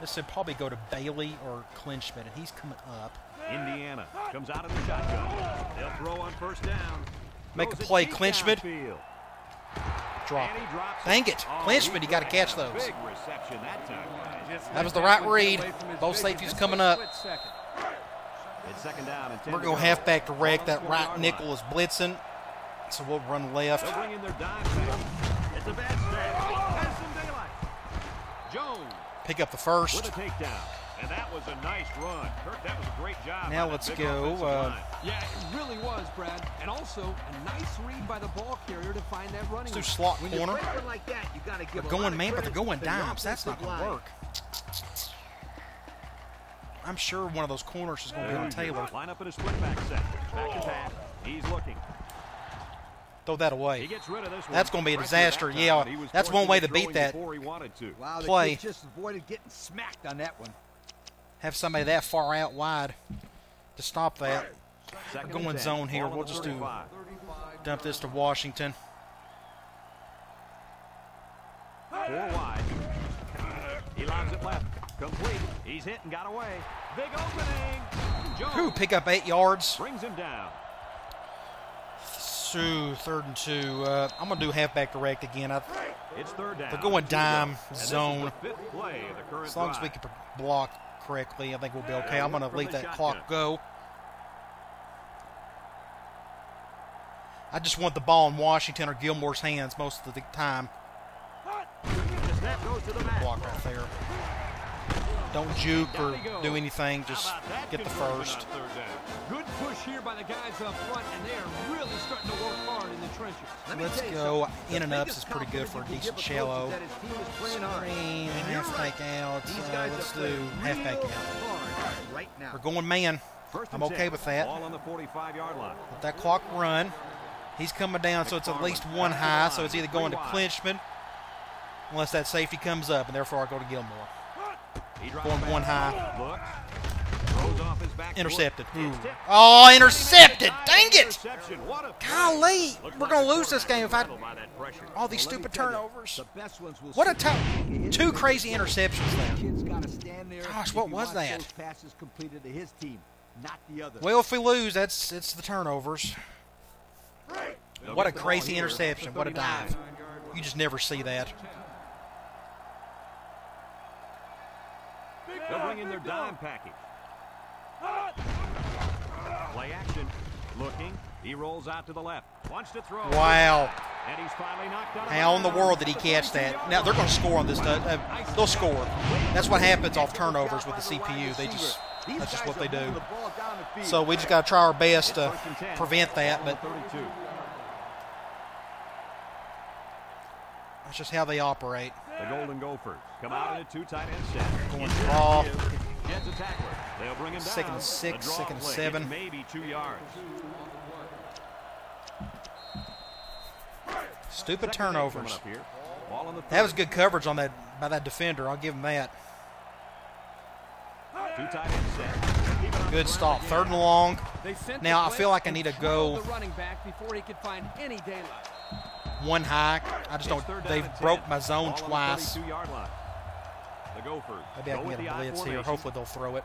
Speaker 1: This would probably go to Bailey or Clinchman, and he's coming up.
Speaker 2: Indiana comes out of the shotgun. They'll throw on first down.
Speaker 1: Make a play, Clinchman.
Speaker 2: Downfield.
Speaker 1: Drop.
Speaker 2: And it.
Speaker 1: Dang it.
Speaker 2: Oh,
Speaker 1: Clinchman,
Speaker 2: he
Speaker 1: you got to catch those.
Speaker 2: That
Speaker 1: was the right read. Both safeties coming up.
Speaker 2: It's second down and 10
Speaker 1: We're going
Speaker 2: go.
Speaker 1: halfback direct.
Speaker 2: On the
Speaker 1: That right
Speaker 2: yard
Speaker 1: nickel is blitzing, so we'll run left.
Speaker 2: They'll bring in their dime back. It's a bad snap. Has some daylight. Jones
Speaker 1: Pick up the first.
Speaker 2: A takedown. And that was a nice run. Kirk, that was a great job.
Speaker 1: Now let's go, uh.
Speaker 3: Yeah, it really was, Brad. And also a nice read by the ball carrier to find that running.
Speaker 1: Let's do slot
Speaker 4: When
Speaker 1: corner.
Speaker 4: break one like that, you got to give
Speaker 1: They're going man, but they're going
Speaker 4: to
Speaker 1: dimes. That's not going to
Speaker 4: line.
Speaker 1: work. I'm sure one of those corners is going to be on Taylor.
Speaker 2: Line up in a split back set. Back to pass. He's looking.
Speaker 1: Throw that
Speaker 2: He
Speaker 1: away.
Speaker 2: gets rid of this.
Speaker 1: That's gonna be a
Speaker 2: Pressure that
Speaker 1: disaster. Yeah,
Speaker 2: but he was
Speaker 1: that's one way to beat that
Speaker 2: Before he to.
Speaker 4: Wow, the
Speaker 1: Play.
Speaker 4: just avoided getting smacked on that one.
Speaker 1: Have somebody that far out wide to stop that.
Speaker 2: Second
Speaker 1: going
Speaker 2: and 10.
Speaker 1: zone here. We'll just do- Dump this to Washington.
Speaker 2: Four wide. He lobs it left. Complete. He's hit and got away. Big opening. Jones
Speaker 1: Whew, pick up eight yards.
Speaker 2: brings him down.
Speaker 1: Two, third and two. Uh, I'm going to do halfback direct again. I,
Speaker 2: It's third down.
Speaker 1: They're going
Speaker 2: Two to go.
Speaker 1: dime,
Speaker 2: And this is
Speaker 1: zone.
Speaker 2: the fifth play of the current
Speaker 1: as long as we can block correctly, I think we'll be okay. I'm going to leave that clock go. I just want the ball in Washington or Gilmore's hands most of the time.
Speaker 2: The snap goes to the mat.
Speaker 1: Block right there. Don't juke or
Speaker 3: Down he goes.
Speaker 1: do anything. Just get the first.
Speaker 2: on third down?
Speaker 3: Good push here by the guys up front, and they are really starting to work hard in the trenches.
Speaker 4: Let
Speaker 1: Let's go. In and ups is pretty good for a decent
Speaker 4: can give a
Speaker 1: shallow.
Speaker 4: coach is that his team is playing hard.
Speaker 1: Screen, halfback
Speaker 4: right.
Speaker 1: out.
Speaker 4: These
Speaker 1: Uh, let's do halfback out.
Speaker 4: right now.
Speaker 1: We're going man.
Speaker 2: First
Speaker 1: I'm okay
Speaker 2: 10.
Speaker 1: with that.
Speaker 2: Ball on the 45-yard line.
Speaker 1: Let that clock run. He's coming down, so it's at least one high. So it's either going to Clinchman, unless that safety comes up, and therefore I go to Gilmore. Going one high.
Speaker 2: Looks. Throws off his back foot.
Speaker 1: Intercepted. Ooh.
Speaker 2: Hmm.
Speaker 1: Oh, intercepted! Dang it!
Speaker 2: Interception. What a play.
Speaker 1: Golly, we're gonna lose this game if I
Speaker 2: quarterback was rattled by that pressure.
Speaker 1: all these
Speaker 4: Well, let me
Speaker 1: stupid turnovers.
Speaker 4: The best ones will
Speaker 1: What a
Speaker 4: sit
Speaker 1: time!
Speaker 4: back and hit
Speaker 1: Two crazy interceptions there.
Speaker 4: Got to stand there.
Speaker 1: Gosh, what was that?
Speaker 4: Those passes completed to his team, not the other.
Speaker 1: Well, if we lose, that's it's the turnovers. What a
Speaker 2: get the ball
Speaker 1: crazy interception! What a dive! You just never see that.
Speaker 2: They'll bring in their dime package. Play action. Looking. He rolls out to the left. Wants to throw.
Speaker 1: Wow!
Speaker 2: And he's finally knocked out.
Speaker 1: How in the world did he catch that? Now they're going to score on this. Uh, they'll score. That's what happens off turnovers with the CPU. They just that's just what they do. So we just got to try our best to
Speaker 2: First and 10.
Speaker 1: prevent that, but
Speaker 2: 32.
Speaker 1: that's just how they operate.
Speaker 2: The Golden Gophers come out in a two tight end set.
Speaker 1: Going draw.
Speaker 2: he is. Gets a tackler. They'll bring him
Speaker 1: Second
Speaker 2: down.
Speaker 1: and six, second and
Speaker 2: play.
Speaker 1: seven.
Speaker 2: It's maybe two yards.
Speaker 1: Stupid
Speaker 2: Second and eight coming
Speaker 1: turnovers.
Speaker 2: up here. Ball on the
Speaker 1: That was good coverage on that by that defender. I'll give him that.
Speaker 2: Two tight end set. Keep it on
Speaker 1: Good stop. Third and long. Now, I feel like I need to go-
Speaker 3: the running back before he could find any daylight.
Speaker 1: One high. I just don't. They've broke my zone
Speaker 2: Ball on the
Speaker 1: twice.
Speaker 2: 32-yard Gophers
Speaker 1: Maybe I
Speaker 2: go
Speaker 1: can
Speaker 2: with
Speaker 1: get
Speaker 2: the
Speaker 1: a
Speaker 2: I
Speaker 1: blitz here. Hopefully they'll throw it.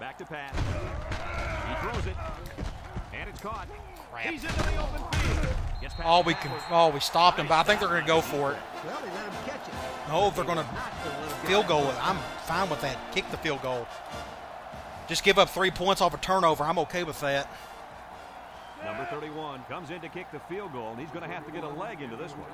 Speaker 2: Back to pass. He throws it. And it's caught.
Speaker 1: Crap.
Speaker 2: He's into the open field. Gets
Speaker 1: Oh, we can. Oh, we stopped him, but I think they're going to go for it.
Speaker 4: Well, they let him catch it.
Speaker 1: Oh, they're going to
Speaker 4: Not gonna let him get
Speaker 1: field goal it. I'm fine with that. Kick the field goal. Just give up three points off a turnover. I'm okay with that.
Speaker 2: Number 31 comes in to kick the field goal, and he's going to have to get a leg into this one.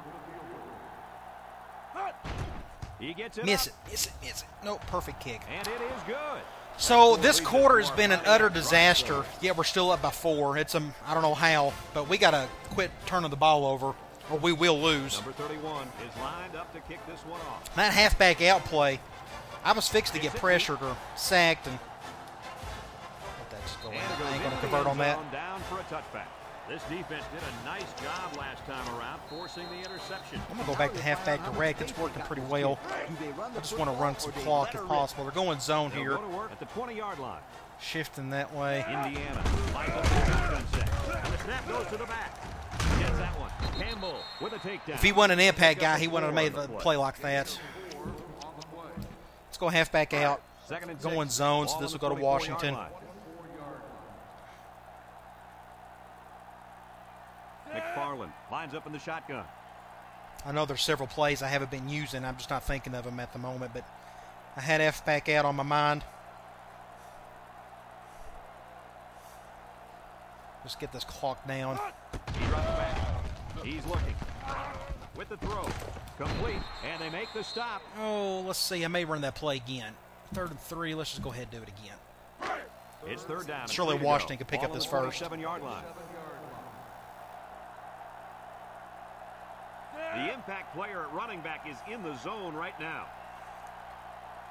Speaker 2: He gets it
Speaker 1: Miss
Speaker 2: up,
Speaker 1: it. Miss it. Miss it. No, perfect kick.
Speaker 2: and it is good.
Speaker 1: So this quarter has been an utter disaster. Yet we're still up by four. It's um, I don't know how, but we got to quit turning the ball over, or we will lose.
Speaker 2: Number 31 is lined up to kick this one off.
Speaker 1: That halfback out play, I was fixed to get pressured or sacked, and let that just go out. I ain't gonna convert on that.
Speaker 2: Down for a touchback. This defense did a nice job last time around, forcing the interception.
Speaker 1: I'm gonna go back to halfback direct. It's working pretty well.
Speaker 4: Do they run the
Speaker 1: I just want to run some clock if possible. They're going zone here,
Speaker 2: to at the 20-yard line.
Speaker 1: shifting that way.
Speaker 2: Indiana the. Snap goes to the back. Gets that one. Campbell with a takedown.
Speaker 1: If he wasn't an impact guy, he wouldn't have made the play like that. Let's go halfback out. Going zone, so this will go to Washington.
Speaker 2: McFarland lines up in the shotgun.
Speaker 1: I know there's several plays I haven't been using. I'm just not thinking of them at the moment, but I had F back out on my mind. Just get this clock down.
Speaker 2: He drops back. He's looking. With the throw. Complete. And they make the stop.
Speaker 1: Oh, let's see. I may run that play again. Third and three. Let's just go ahead and do it again.
Speaker 2: It's third down.
Speaker 1: Surely
Speaker 2: three to go.
Speaker 1: Washington could pick
Speaker 2: Ball
Speaker 1: up this first.
Speaker 2: 27-yard line. The impact player at running back is in the zone right now.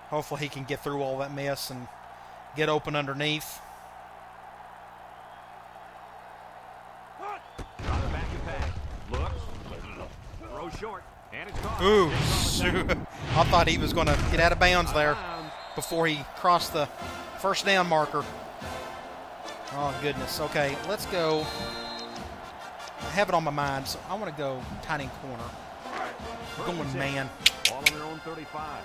Speaker 1: Hopefully he can get through all that mess and get open underneath.
Speaker 2: Drops back to pass. Looks. Throw short. And it's caught.
Speaker 1: Ooh,
Speaker 2: It's on the
Speaker 1: shoot. I thought he was going to get out of bounds there before he crossed the first down marker. Oh, goodness. Okay, let's go. I have it on my mind, so I want to go tight end corner.
Speaker 2: First
Speaker 1: Going
Speaker 2: and
Speaker 1: man.
Speaker 2: Ball on their own 35.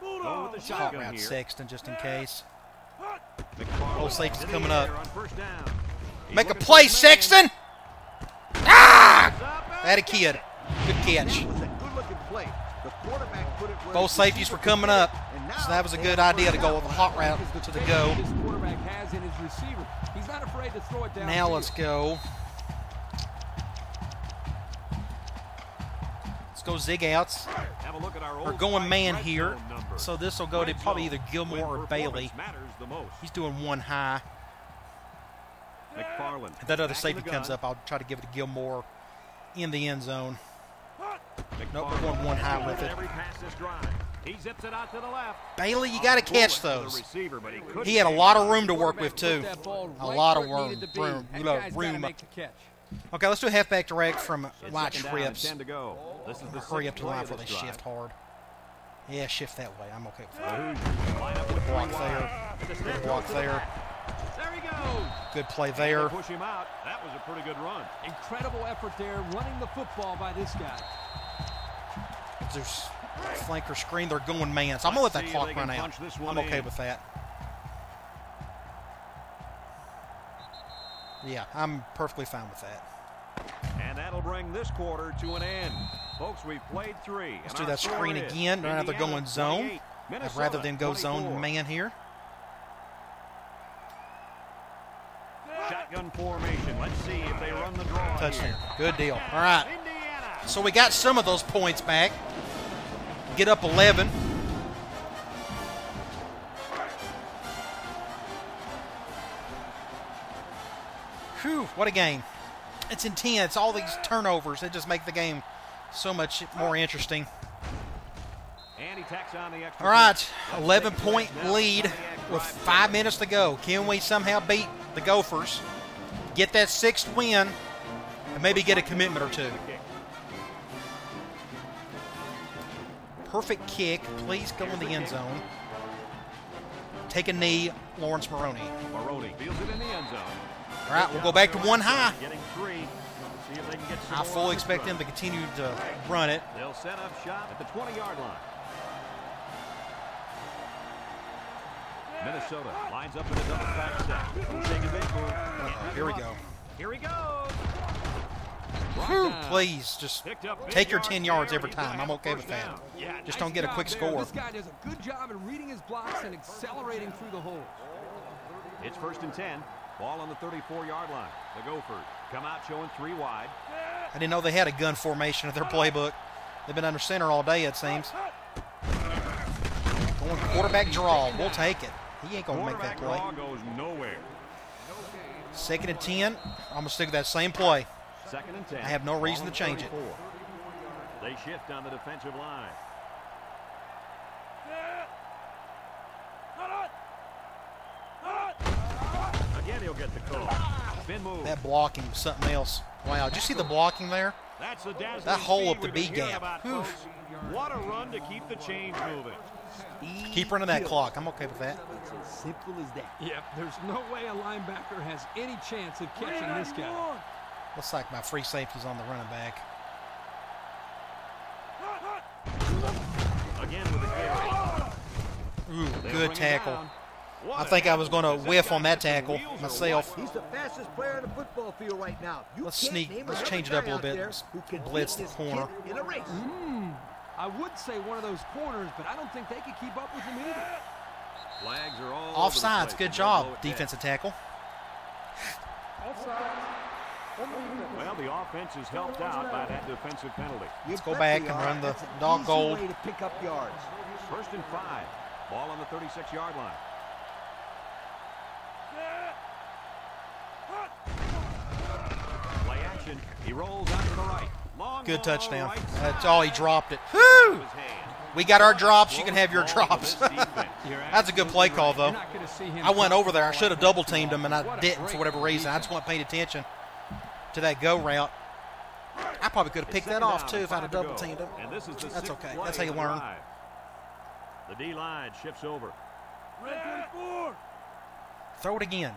Speaker 2: Going with the
Speaker 1: Hot
Speaker 2: shotgun
Speaker 1: route
Speaker 2: here.
Speaker 1: Sexton just in case.
Speaker 2: McFarland
Speaker 1: Oh, safety's coming up.
Speaker 2: on first down. He's
Speaker 1: Make a play. Sexton! Ah!
Speaker 2: Up
Speaker 1: That a kid. Good catch.
Speaker 4: A good-looking play. The quarterback put it
Speaker 1: Both safeties were coming up,
Speaker 4: get it, and
Speaker 1: so that was a good idea to go
Speaker 4: down.
Speaker 1: with the hot route to the go.
Speaker 3: This quarterback has in his receiver. He's not afraid to throw it down.
Speaker 1: Now let's go. Let's go zig outs.
Speaker 2: Have a look at our
Speaker 1: We're going man here,
Speaker 2: zone
Speaker 1: so this will go to probably either Gilmore or Bailey.
Speaker 2: matters the most.
Speaker 1: He's doing one high.
Speaker 2: McFarland.
Speaker 1: If that other
Speaker 2: back in
Speaker 1: safety comes up, I'll try to give it to Gilmore in the end zone. Nope, we're going one high with
Speaker 2: delivers
Speaker 1: it.
Speaker 2: Every pass this drive. He zips it out to the left.
Speaker 1: Bailey, you got to oh, catch
Speaker 2: Bullet to the
Speaker 1: those.
Speaker 2: receiver, but he
Speaker 1: He had a lot of room to work with too.
Speaker 3: Put
Speaker 1: A lot of room.
Speaker 3: needed to be.
Speaker 1: room. You know, room.
Speaker 3: make the catch.
Speaker 1: Okay, let's do a halfback direct from
Speaker 2: It's
Speaker 1: White
Speaker 2: second down and
Speaker 1: Trips.
Speaker 2: 10 to go. This is the
Speaker 1: Hurry up to the line
Speaker 2: play
Speaker 1: before they shift hard. Yeah, shift that way. I'm okay with that.
Speaker 2: Hoosiers line up with
Speaker 1: Block there. Good block
Speaker 2: goes to the
Speaker 1: there.
Speaker 2: There he goes.
Speaker 1: Good play there.
Speaker 2: push him out. That was a pretty good run.
Speaker 3: Incredible effort there, running the football by this guy.
Speaker 1: There's flanker screen. They're going man. So I'm going to let that clock run out.
Speaker 2: punch this one
Speaker 1: I'm okay
Speaker 2: in.
Speaker 1: with that. Yeah, I'm perfectly fine with that.
Speaker 2: And that'll bring this quarter to an end. Folks, we've played three.
Speaker 1: Let's do that screen again. Right now they're going zone.
Speaker 2: Minnesota
Speaker 1: rather than go zone man here.
Speaker 2: Shotgun formation. Let's see if they run the draw.
Speaker 1: Touchdown.
Speaker 2: here.
Speaker 1: Good deal. All right.
Speaker 2: Indiana.
Speaker 1: So we got some of those points back. Get up 11. Whew, what a game. It's intense. All these turnovers, they just make the game so much more interesting.
Speaker 2: And he tacks on the extra
Speaker 1: All right, 11 point lead with five minutes to go. Can we somehow beat the Gophers, get that sixth win, and maybe get a commitment or two? Perfect kick. Please go in the end zone. Take a knee, Laurence Maroney.
Speaker 2: Maroney fields it in the end zone.
Speaker 1: All right, we'll go back to one high.
Speaker 2: Getting three. See if they can get some
Speaker 1: I fully expect them to continue to run it.
Speaker 2: They'll set up shop at the 20-yard line. Minnesota lines up in a double back set. Shaking big move.
Speaker 1: Here we go.
Speaker 2: Here we goes.
Speaker 1: Whew, please, just
Speaker 2: Picked up big
Speaker 1: take your 10 yards every time. I'm okay with that. Just don't get a quick score.
Speaker 3: This guy does a good job in reading his blocks and accelerating through the holes.
Speaker 2: It's first and 10. Ball on the 34-yard line. The Gophers come out showing three wide.
Speaker 1: I didn't know they had a gun formation in their playbook. They've been under center all day, it seems. Going quarterback draw. We'll take it. He ain't going to make that play.
Speaker 2: draw goes nowhere.
Speaker 1: Second and 10. I'm going to stick with that same play.
Speaker 2: Second and 10.
Speaker 1: I have no reason to change it.
Speaker 2: They shift on the defensive line. Again, he'll get the call. Spin move.
Speaker 1: That blocking was something else. Wow, did you see the blocking there?
Speaker 2: That's the
Speaker 1: That hole up the B
Speaker 2: hearing
Speaker 1: gap.
Speaker 2: about, What a run to keep the chains moving.
Speaker 1: Keep running that clock. I'm okay with that.
Speaker 4: It's as simple as that.
Speaker 3: Yep, there's no way a linebacker has any chance of catching this guy.
Speaker 1: Looks like my free safety's on the running back.
Speaker 2: Again with the carry.
Speaker 1: Ooh,
Speaker 2: They'll
Speaker 1: good tackle.
Speaker 2: down. What
Speaker 1: I
Speaker 2: a
Speaker 1: think I was going to whiff on that tackle myself.
Speaker 4: He's the fastest player on the football field right now. You
Speaker 1: Let's sneak- let's change it up a little bit.
Speaker 4: there
Speaker 1: Let's
Speaker 4: who can
Speaker 1: blitz the corner.
Speaker 4: kid in a race. Mm.
Speaker 3: I would say one of those corners, but I don't think they could keep up with him either.
Speaker 2: Flags are all
Speaker 1: Offsides. Good job,
Speaker 2: blow it
Speaker 1: defensive tackle.
Speaker 2: Well, the offense is helped out by that defensive penalty.
Speaker 4: You
Speaker 1: Let's go back and run the
Speaker 4: That's
Speaker 1: dog
Speaker 4: easy
Speaker 1: gold.
Speaker 4: way to pick up yards.
Speaker 2: First and five. Ball on the 36-yard line. Play action. He rolls out to the right. Long
Speaker 1: Good touchdown.
Speaker 2: right
Speaker 1: That's all he dropped it.
Speaker 2: Out
Speaker 1: Whew!
Speaker 2: of his hand.
Speaker 1: We got our drops. You can have your drops.
Speaker 2: for this defense.
Speaker 1: That's a good play call, though.
Speaker 3: You're not gonna see him
Speaker 1: I went over there. I should have double teamed him, and I didn't for whatever reason. I just wasn't paying attention to that go route. I probably could have picked that off too if I'd have
Speaker 2: five to
Speaker 1: double teamed him.
Speaker 2: And this is the
Speaker 1: That's okay. That's how you learn.
Speaker 2: drive. The D line shifts over.
Speaker 1: Throw it again.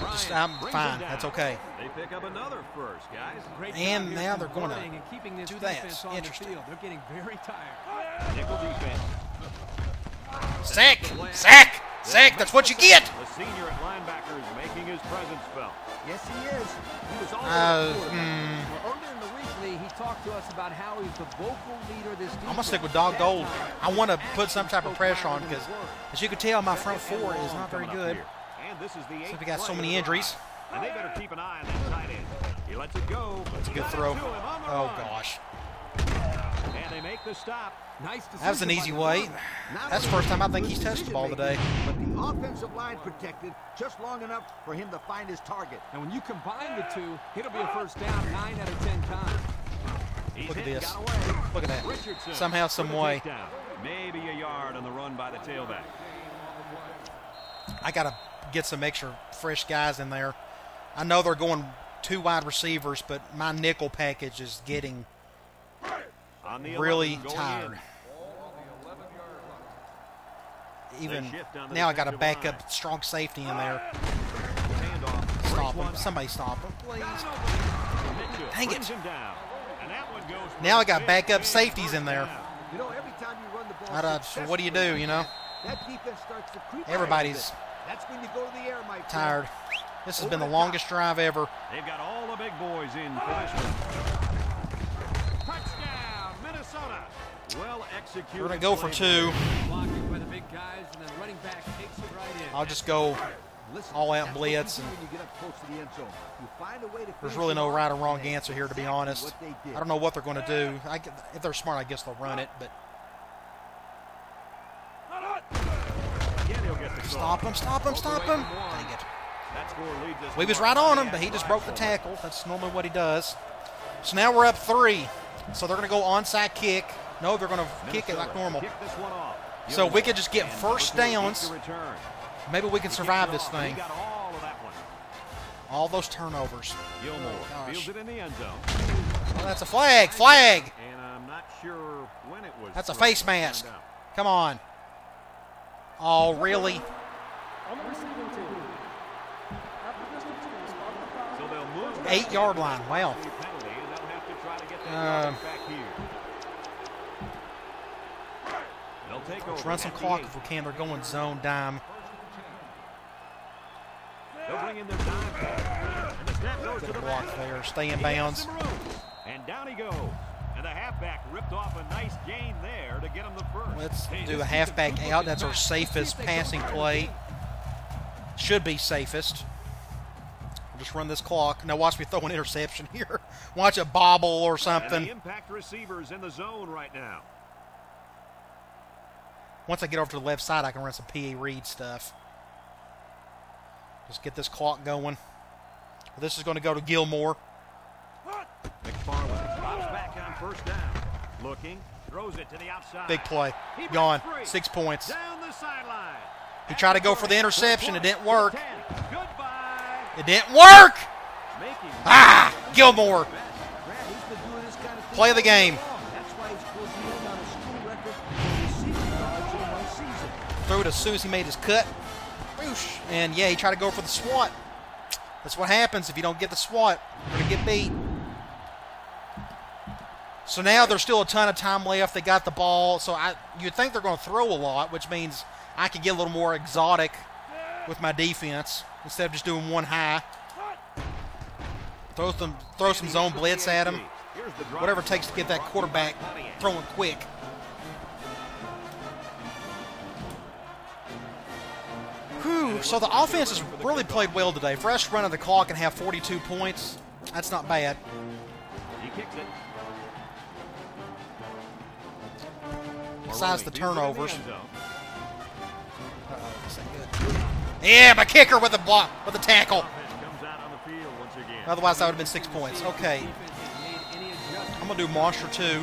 Speaker 1: Just- I'm fine. That's okay.
Speaker 2: They pick up another first, guys.
Speaker 3: Great
Speaker 1: And now they're gonna
Speaker 3: keeping this
Speaker 1: do that.
Speaker 3: defense on the
Speaker 1: Interesting.
Speaker 3: They're getting very tired.
Speaker 2: Nickel defense.
Speaker 1: Sack! Sack! Sack! That's what you get!
Speaker 2: The senior at linebacker is making his presence felt.
Speaker 4: Yes, he is. He was all
Speaker 1: Uh,
Speaker 4: over the field. Well, Earlier in the week, Lee, he talked to us about how he's the vocal leader this defense.
Speaker 1: I'm gonna stick with dog gold. I want to put some type of pressure on
Speaker 4: louder
Speaker 1: because, as you can tell, my front four is not very good.
Speaker 2: here. And this is the
Speaker 1: So we got so many injuries.
Speaker 2: drive. And they better keep an eye on that tight end. He lets it go.
Speaker 1: It's a good throw.
Speaker 2: to him on the
Speaker 1: Oh gosh,
Speaker 2: And they make the stop.
Speaker 3: Nice
Speaker 1: that was an easy way.
Speaker 3: the runner.
Speaker 4: Not
Speaker 1: That's the first time I think he's touched the ball today.
Speaker 4: But the offensive line protected just long enough for him to find his target.
Speaker 3: And when you combine the two, it'll be a first down nine out of ten times.
Speaker 1: Look at this. Look at that.
Speaker 2: Richardson
Speaker 1: Somehow, some
Speaker 2: a
Speaker 1: way.
Speaker 2: Maybe a yard on the run by the tailback.
Speaker 1: I gotta get some extra fresh guys in there. I know they're going two wide receivers, but my nickel package is getting
Speaker 2: On the
Speaker 1: really
Speaker 2: 11 going
Speaker 1: tired.
Speaker 2: in.
Speaker 1: Even
Speaker 2: shift on the
Speaker 1: now, I got a
Speaker 2: defensive line.
Speaker 1: backup strong safety in there. Stop him! Somebody stop him, please. Dang it.
Speaker 2: him down. And that one goes for
Speaker 1: Now I got backup safeties in there.
Speaker 2: down.
Speaker 4: You know, every time you run the ball
Speaker 1: I don't- so what do you do, you know?
Speaker 4: That defense starts to creep.
Speaker 1: Everybody's
Speaker 4: out a bit. That's when you go to the air, my friend.
Speaker 1: Tired. This has been the longest drive ever.
Speaker 2: They've got all the big boys in for this one. Well executed.
Speaker 1: We're gonna go for two.
Speaker 3: Blocking by the big guys, and then running back takes it right in.
Speaker 1: I'll just go all out blitz and-
Speaker 4: when you get up close to the end zone. You find a way to
Speaker 1: There's really no right or wrong answer here, to be honest.
Speaker 4: what they did.
Speaker 1: I don't know what they're going to do. I, if they're smart, I guess they'll run it. But
Speaker 2: Again, he'll get the call.
Speaker 1: stop him! Stop him! Stop him! Dang it!
Speaker 2: That score leads us
Speaker 1: We was right on him, but he just broke the tackle. That's normally what he does. So now we're up three. So they're going to go onside kick. No, they're going to kick it like normal.
Speaker 2: kick this one off.
Speaker 1: So we could just get first downs. Maybe we can survive this
Speaker 2: it off, and
Speaker 1: thing.
Speaker 2: All of that one.
Speaker 1: All those turnovers.
Speaker 2: Gilmore oh,
Speaker 1: Gosh.
Speaker 2: fields it in the end zone.
Speaker 1: Well, that's a flag. Flag.
Speaker 2: And I'm not sure when it was.
Speaker 1: That's a face mask. Come on. Oh, really?
Speaker 2: So they'll move back
Speaker 1: Eight yard line. Wow
Speaker 2: penalty, and they'll have to try to get that
Speaker 1: Um,
Speaker 2: yardage back here. They'll take
Speaker 1: Let's
Speaker 2: over
Speaker 1: run some
Speaker 2: at the
Speaker 1: clock
Speaker 2: eight.
Speaker 1: if we can. They're going zone dime.
Speaker 2: bring in their dime. And the snap goes to the
Speaker 1: block
Speaker 2: back.
Speaker 1: there. Stay in bounds.
Speaker 2: And down he goes. And the halfback ripped off a nice gain there to get him the first.
Speaker 1: Let's do a halfback out. That's our
Speaker 3: match. Let's see if
Speaker 1: safest passing play. Should be safest. We'll just run this clock. Now watch me throw an interception here. Watch a bobble or something.
Speaker 2: impact receivers in the zone right now.
Speaker 1: Once I get over to the left side, I can run some PA Reed stuff. Just get this clock going. This is going to go to Gilmore.
Speaker 2: McFarland drops back on first down. Looking, throws it to the outside.
Speaker 1: Big play. Gone. Six points.
Speaker 2: Down the sideline.
Speaker 1: He tried to go for the interception. It didn't work. It didn't work. Ah! Gilmore.
Speaker 4: Brad, he's been doing this kind of thing
Speaker 1: Play the game. Threw it as soon as he made his cut. Whoosh. And yeah, he tried to go for the swat. That's what happens if you don't get the swat. You're going to get beat. So now there's still a ton of time left. They got the ball. So I you'd think they're going to throw a lot, which means I can get a little more exotic with my defense instead of just doing one high. Throw some throw some zone blitz at him. Whatever it takes to get that quarterback throwing quick. So the offense has really played well today. Fresh run of the clock and have 42 points, that's not bad.
Speaker 2: He kicks it.
Speaker 1: Besides the
Speaker 2: Maroney leaves it in
Speaker 1: turnovers.
Speaker 2: end zone.
Speaker 1: Uh-oh, this ain't good. Yeah, my kicker with the block, with the tackle.
Speaker 2: Offense comes out on the field once again.
Speaker 1: Otherwise, that would have been six points. Okay, I'm gonna do monster two,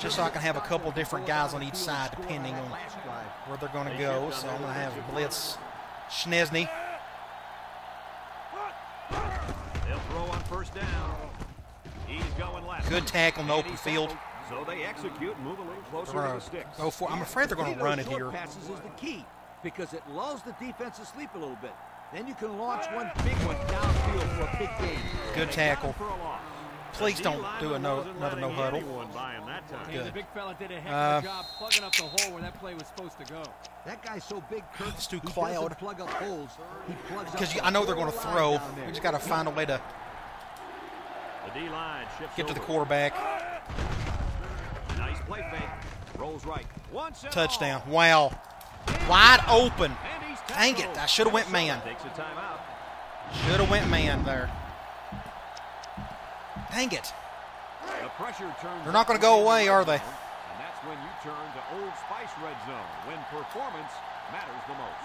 Speaker 1: just so I can have a couple different guys on each side depending on where they're gonna go. So I'm gonna have Blitz, Schnesny.
Speaker 2: They'll throw on first down. He's going left.
Speaker 1: Good tackle in the open field.
Speaker 2: So they execute and move a little closer
Speaker 1: They're
Speaker 2: to the sticks.
Speaker 1: go for. I'm afraid they're gonna run it
Speaker 4: short
Speaker 1: here.
Speaker 4: passes is the key because it lulls the defense asleep a little bit. Then you can launch one big one downfield for a big game.
Speaker 1: Good tackle.
Speaker 2: For a loss.
Speaker 1: Please don't do a no, another no huddle.
Speaker 2: anyone that
Speaker 3: the
Speaker 1: Good.
Speaker 3: big fella did a heck
Speaker 1: Uh,
Speaker 3: of a job plugging up the hole where that play was supposed to go.
Speaker 4: That guy's so big, Kirk.
Speaker 1: Let's Cloud.
Speaker 4: plug up holes. He plugs
Speaker 1: Because I know they're going to throw.
Speaker 4: line down there.
Speaker 1: We just got to find a way to
Speaker 2: The D-line shifts
Speaker 1: get to the
Speaker 2: over.
Speaker 1: quarterback.
Speaker 2: Nice play fake. Rolls right. Once
Speaker 1: Touchdown. Wow. Wide open.
Speaker 2: And he's
Speaker 1: Dang it. I shoulda went man.
Speaker 2: Takes a timeout.
Speaker 1: Should have went man there. Dang it.
Speaker 2: The pressure turns
Speaker 1: They're not gonna go away, are they?
Speaker 2: And that's when you turn to Old Spice Red Zone, when performance matters the most.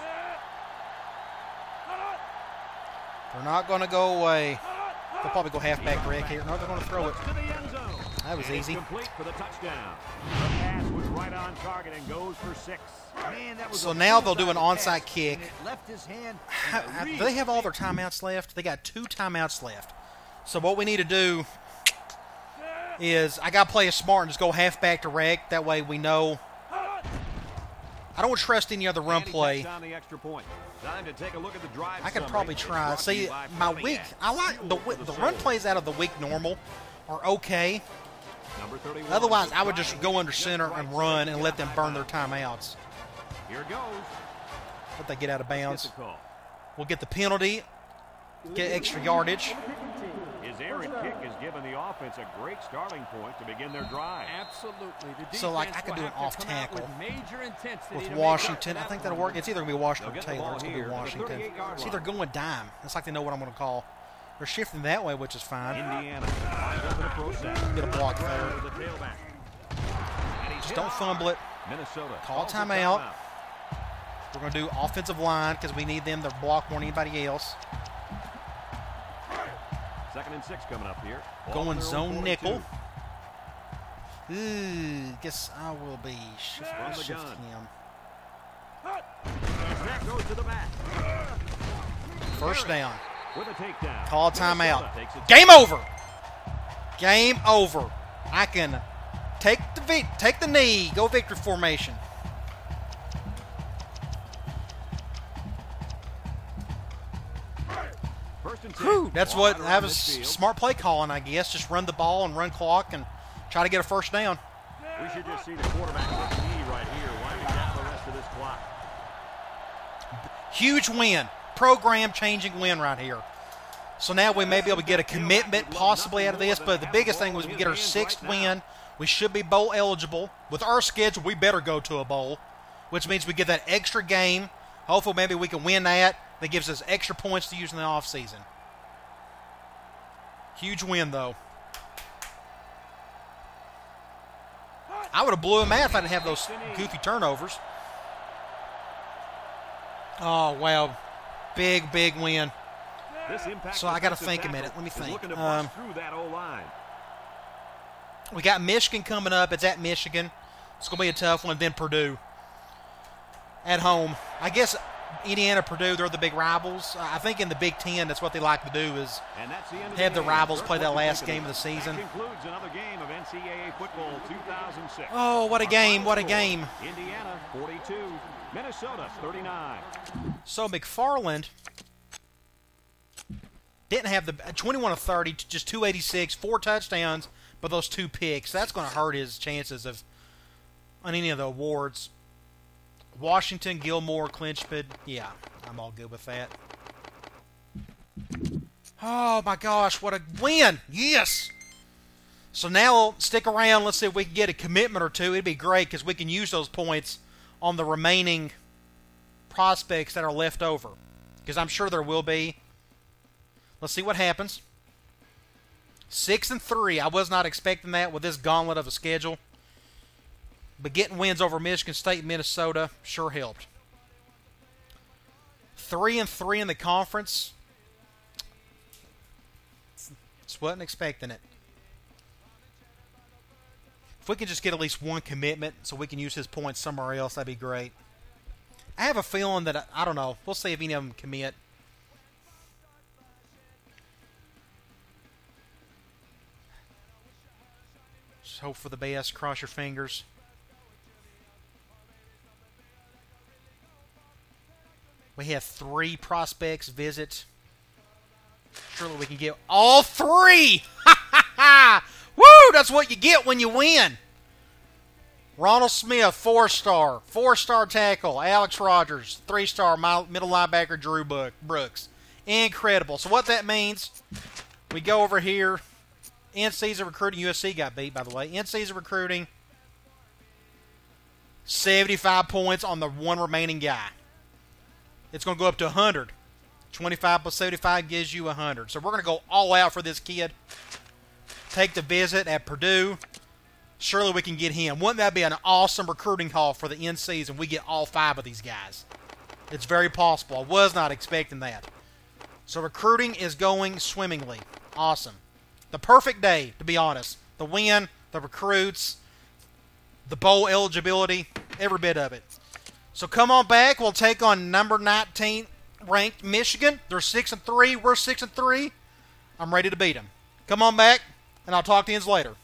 Speaker 1: They're not going to go away. They'll probably go halfback Rick here. No, they're going to throw it.
Speaker 2: Looks to the end zone.
Speaker 1: That was easy.
Speaker 2: complete for the touchdown. The pass was right on target and goes for six.
Speaker 4: Man,
Speaker 1: So now they'll do an
Speaker 4: bullseye
Speaker 1: onside kick.
Speaker 4: and it Left his hand.
Speaker 1: How- how- do they have all their timeouts left? They got two timeouts left. So what we need to do is I got to play it smart and just go halfback to. That way we know. I don't trust any other run play.
Speaker 2: takes on the extra point. Time to take a look at the drive
Speaker 1: I could probably try. See, my week, I like the
Speaker 2: Fuel
Speaker 1: wi-
Speaker 2: for
Speaker 1: the run plays out of the week normal are okay. Otherwise, I would just go under center and run and let them burn their timeouts.
Speaker 2: Here goes.
Speaker 1: Let they get out of bounds. We'll get the penalty, get extra yardage.
Speaker 2: His kick has given the offense a great starting point to begin their drive.
Speaker 3: Absolutely. The
Speaker 1: So, like, I could do an
Speaker 3: have to come out
Speaker 1: off tackle
Speaker 3: with major intensity
Speaker 1: with
Speaker 3: to make up
Speaker 1: Washington. I think that'll work. It's either going to be Washington
Speaker 2: They'll
Speaker 1: or Taylor. It's going to be Washington.
Speaker 2: 38-yard
Speaker 1: See, they're
Speaker 2: line.
Speaker 1: going dime. That's like they know what I'm going to call. They're shifting that way, which is fine.
Speaker 2: Indiana lines up in a pro set.
Speaker 1: Get a block there.
Speaker 2: to the tailback. And he's
Speaker 1: Just don't fumble it.
Speaker 2: Minnesota
Speaker 1: Call
Speaker 2: calls a
Speaker 1: timeout. We're going to do offensive line because we need them to block more than anybody else.
Speaker 2: Second and six coming up here. Ball
Speaker 1: Going
Speaker 2: on their own
Speaker 1: zone
Speaker 2: 42.
Speaker 1: nickel. Ooh, guess I will be shift,
Speaker 2: From the
Speaker 1: shift him.
Speaker 2: Snap goes to the back.
Speaker 1: First down.
Speaker 2: With a takedown.
Speaker 1: Call timeout. Game over. Game over. I can take the take the knee. Go victory formation.
Speaker 2: First and ten.
Speaker 1: Whew, that's what that
Speaker 2: around
Speaker 1: was smart play calling, I guess. Just run the ball and run clock and try to get a first down.
Speaker 2: We should just see the quarterback with the knee right here, winding down the rest of this clock.
Speaker 1: Huge win. program changing win right here. So now we may be able to get a commitment possibly out of this, but the biggest thing was we get our sixth win. We should be bowl eligible. With our schedule, we better go to a bowl, which means we get that extra game. Hopefully, maybe we can win that. That gives us extra points to use in the offseason. Huge win, though. I would have blew him out if I didn't have those goofy turnovers. Oh, wow. Big, big win. So I got to think a minute. Let me think. Um, we got Michigan coming up. It's at Michigan. It's going to be a tough one. Then Purdue at home. I guess Indiana, Purdue, they're the big rivals. I think in the Big Ten, that's what they like to do is the have the rivals play that last game of the season. Oh, what a game! What a game!
Speaker 2: Indiana 42, Minnesota 39.
Speaker 1: So McFarland didn't have the 21 of 30, just 286, four touchdowns, but those two picks. That's going to hurt his chances of on any of the awards. Washington, Gilmore, Clinchford. Yeah, I'm all good with that. Oh my gosh, what a win! Yes! So now stick around. Let's see if we can get a commitment or two. It'd be great because we can use those points on the remaining prospects that are left over. Because I'm sure there will be. Let's see what happens. Six and three. I was not expecting that with this gauntlet of a schedule. But getting wins over Michigan State, Minnesota sure helped. Three and three in the conference. Just wasn't expecting it. If we can just get at least one commitment so we can use his points somewhere else, that'd be great. I have a feeling that, I don't know, we'll see if any of them commit. Just hope for the best, cross your fingers. We have three prospects visit. Surely we can get all three! Woo! That's what you get when you win. Ronald Smith, four star. Four star tackle. Alex Rogers, three star middle linebacker Drew Brooks. Incredible. So, what that means, we go over here. In season recruiting, USC got beat, by the way. In season recruiting, 75 points on the one remaining guy it's going to go up to 100. 25 plus 75 gives you 100. So we're going to go all out for this kid. Take the visit at Purdue. Surely we can get him. Wouldn't that be an awesome recruiting haul for the end season? We get all five of these guys. It's very possible. I was not expecting that. So recruiting is going swimmingly. Awesome. The perfect day, to be honest. The win, the recruits, the bowl eligibility, every bit of it. So come on back. We'll take on number 19 ranked Michigan. They're 6 and 3. We're 6 and 3. I'm ready to beat them. Come on back, and I'll talk to you later.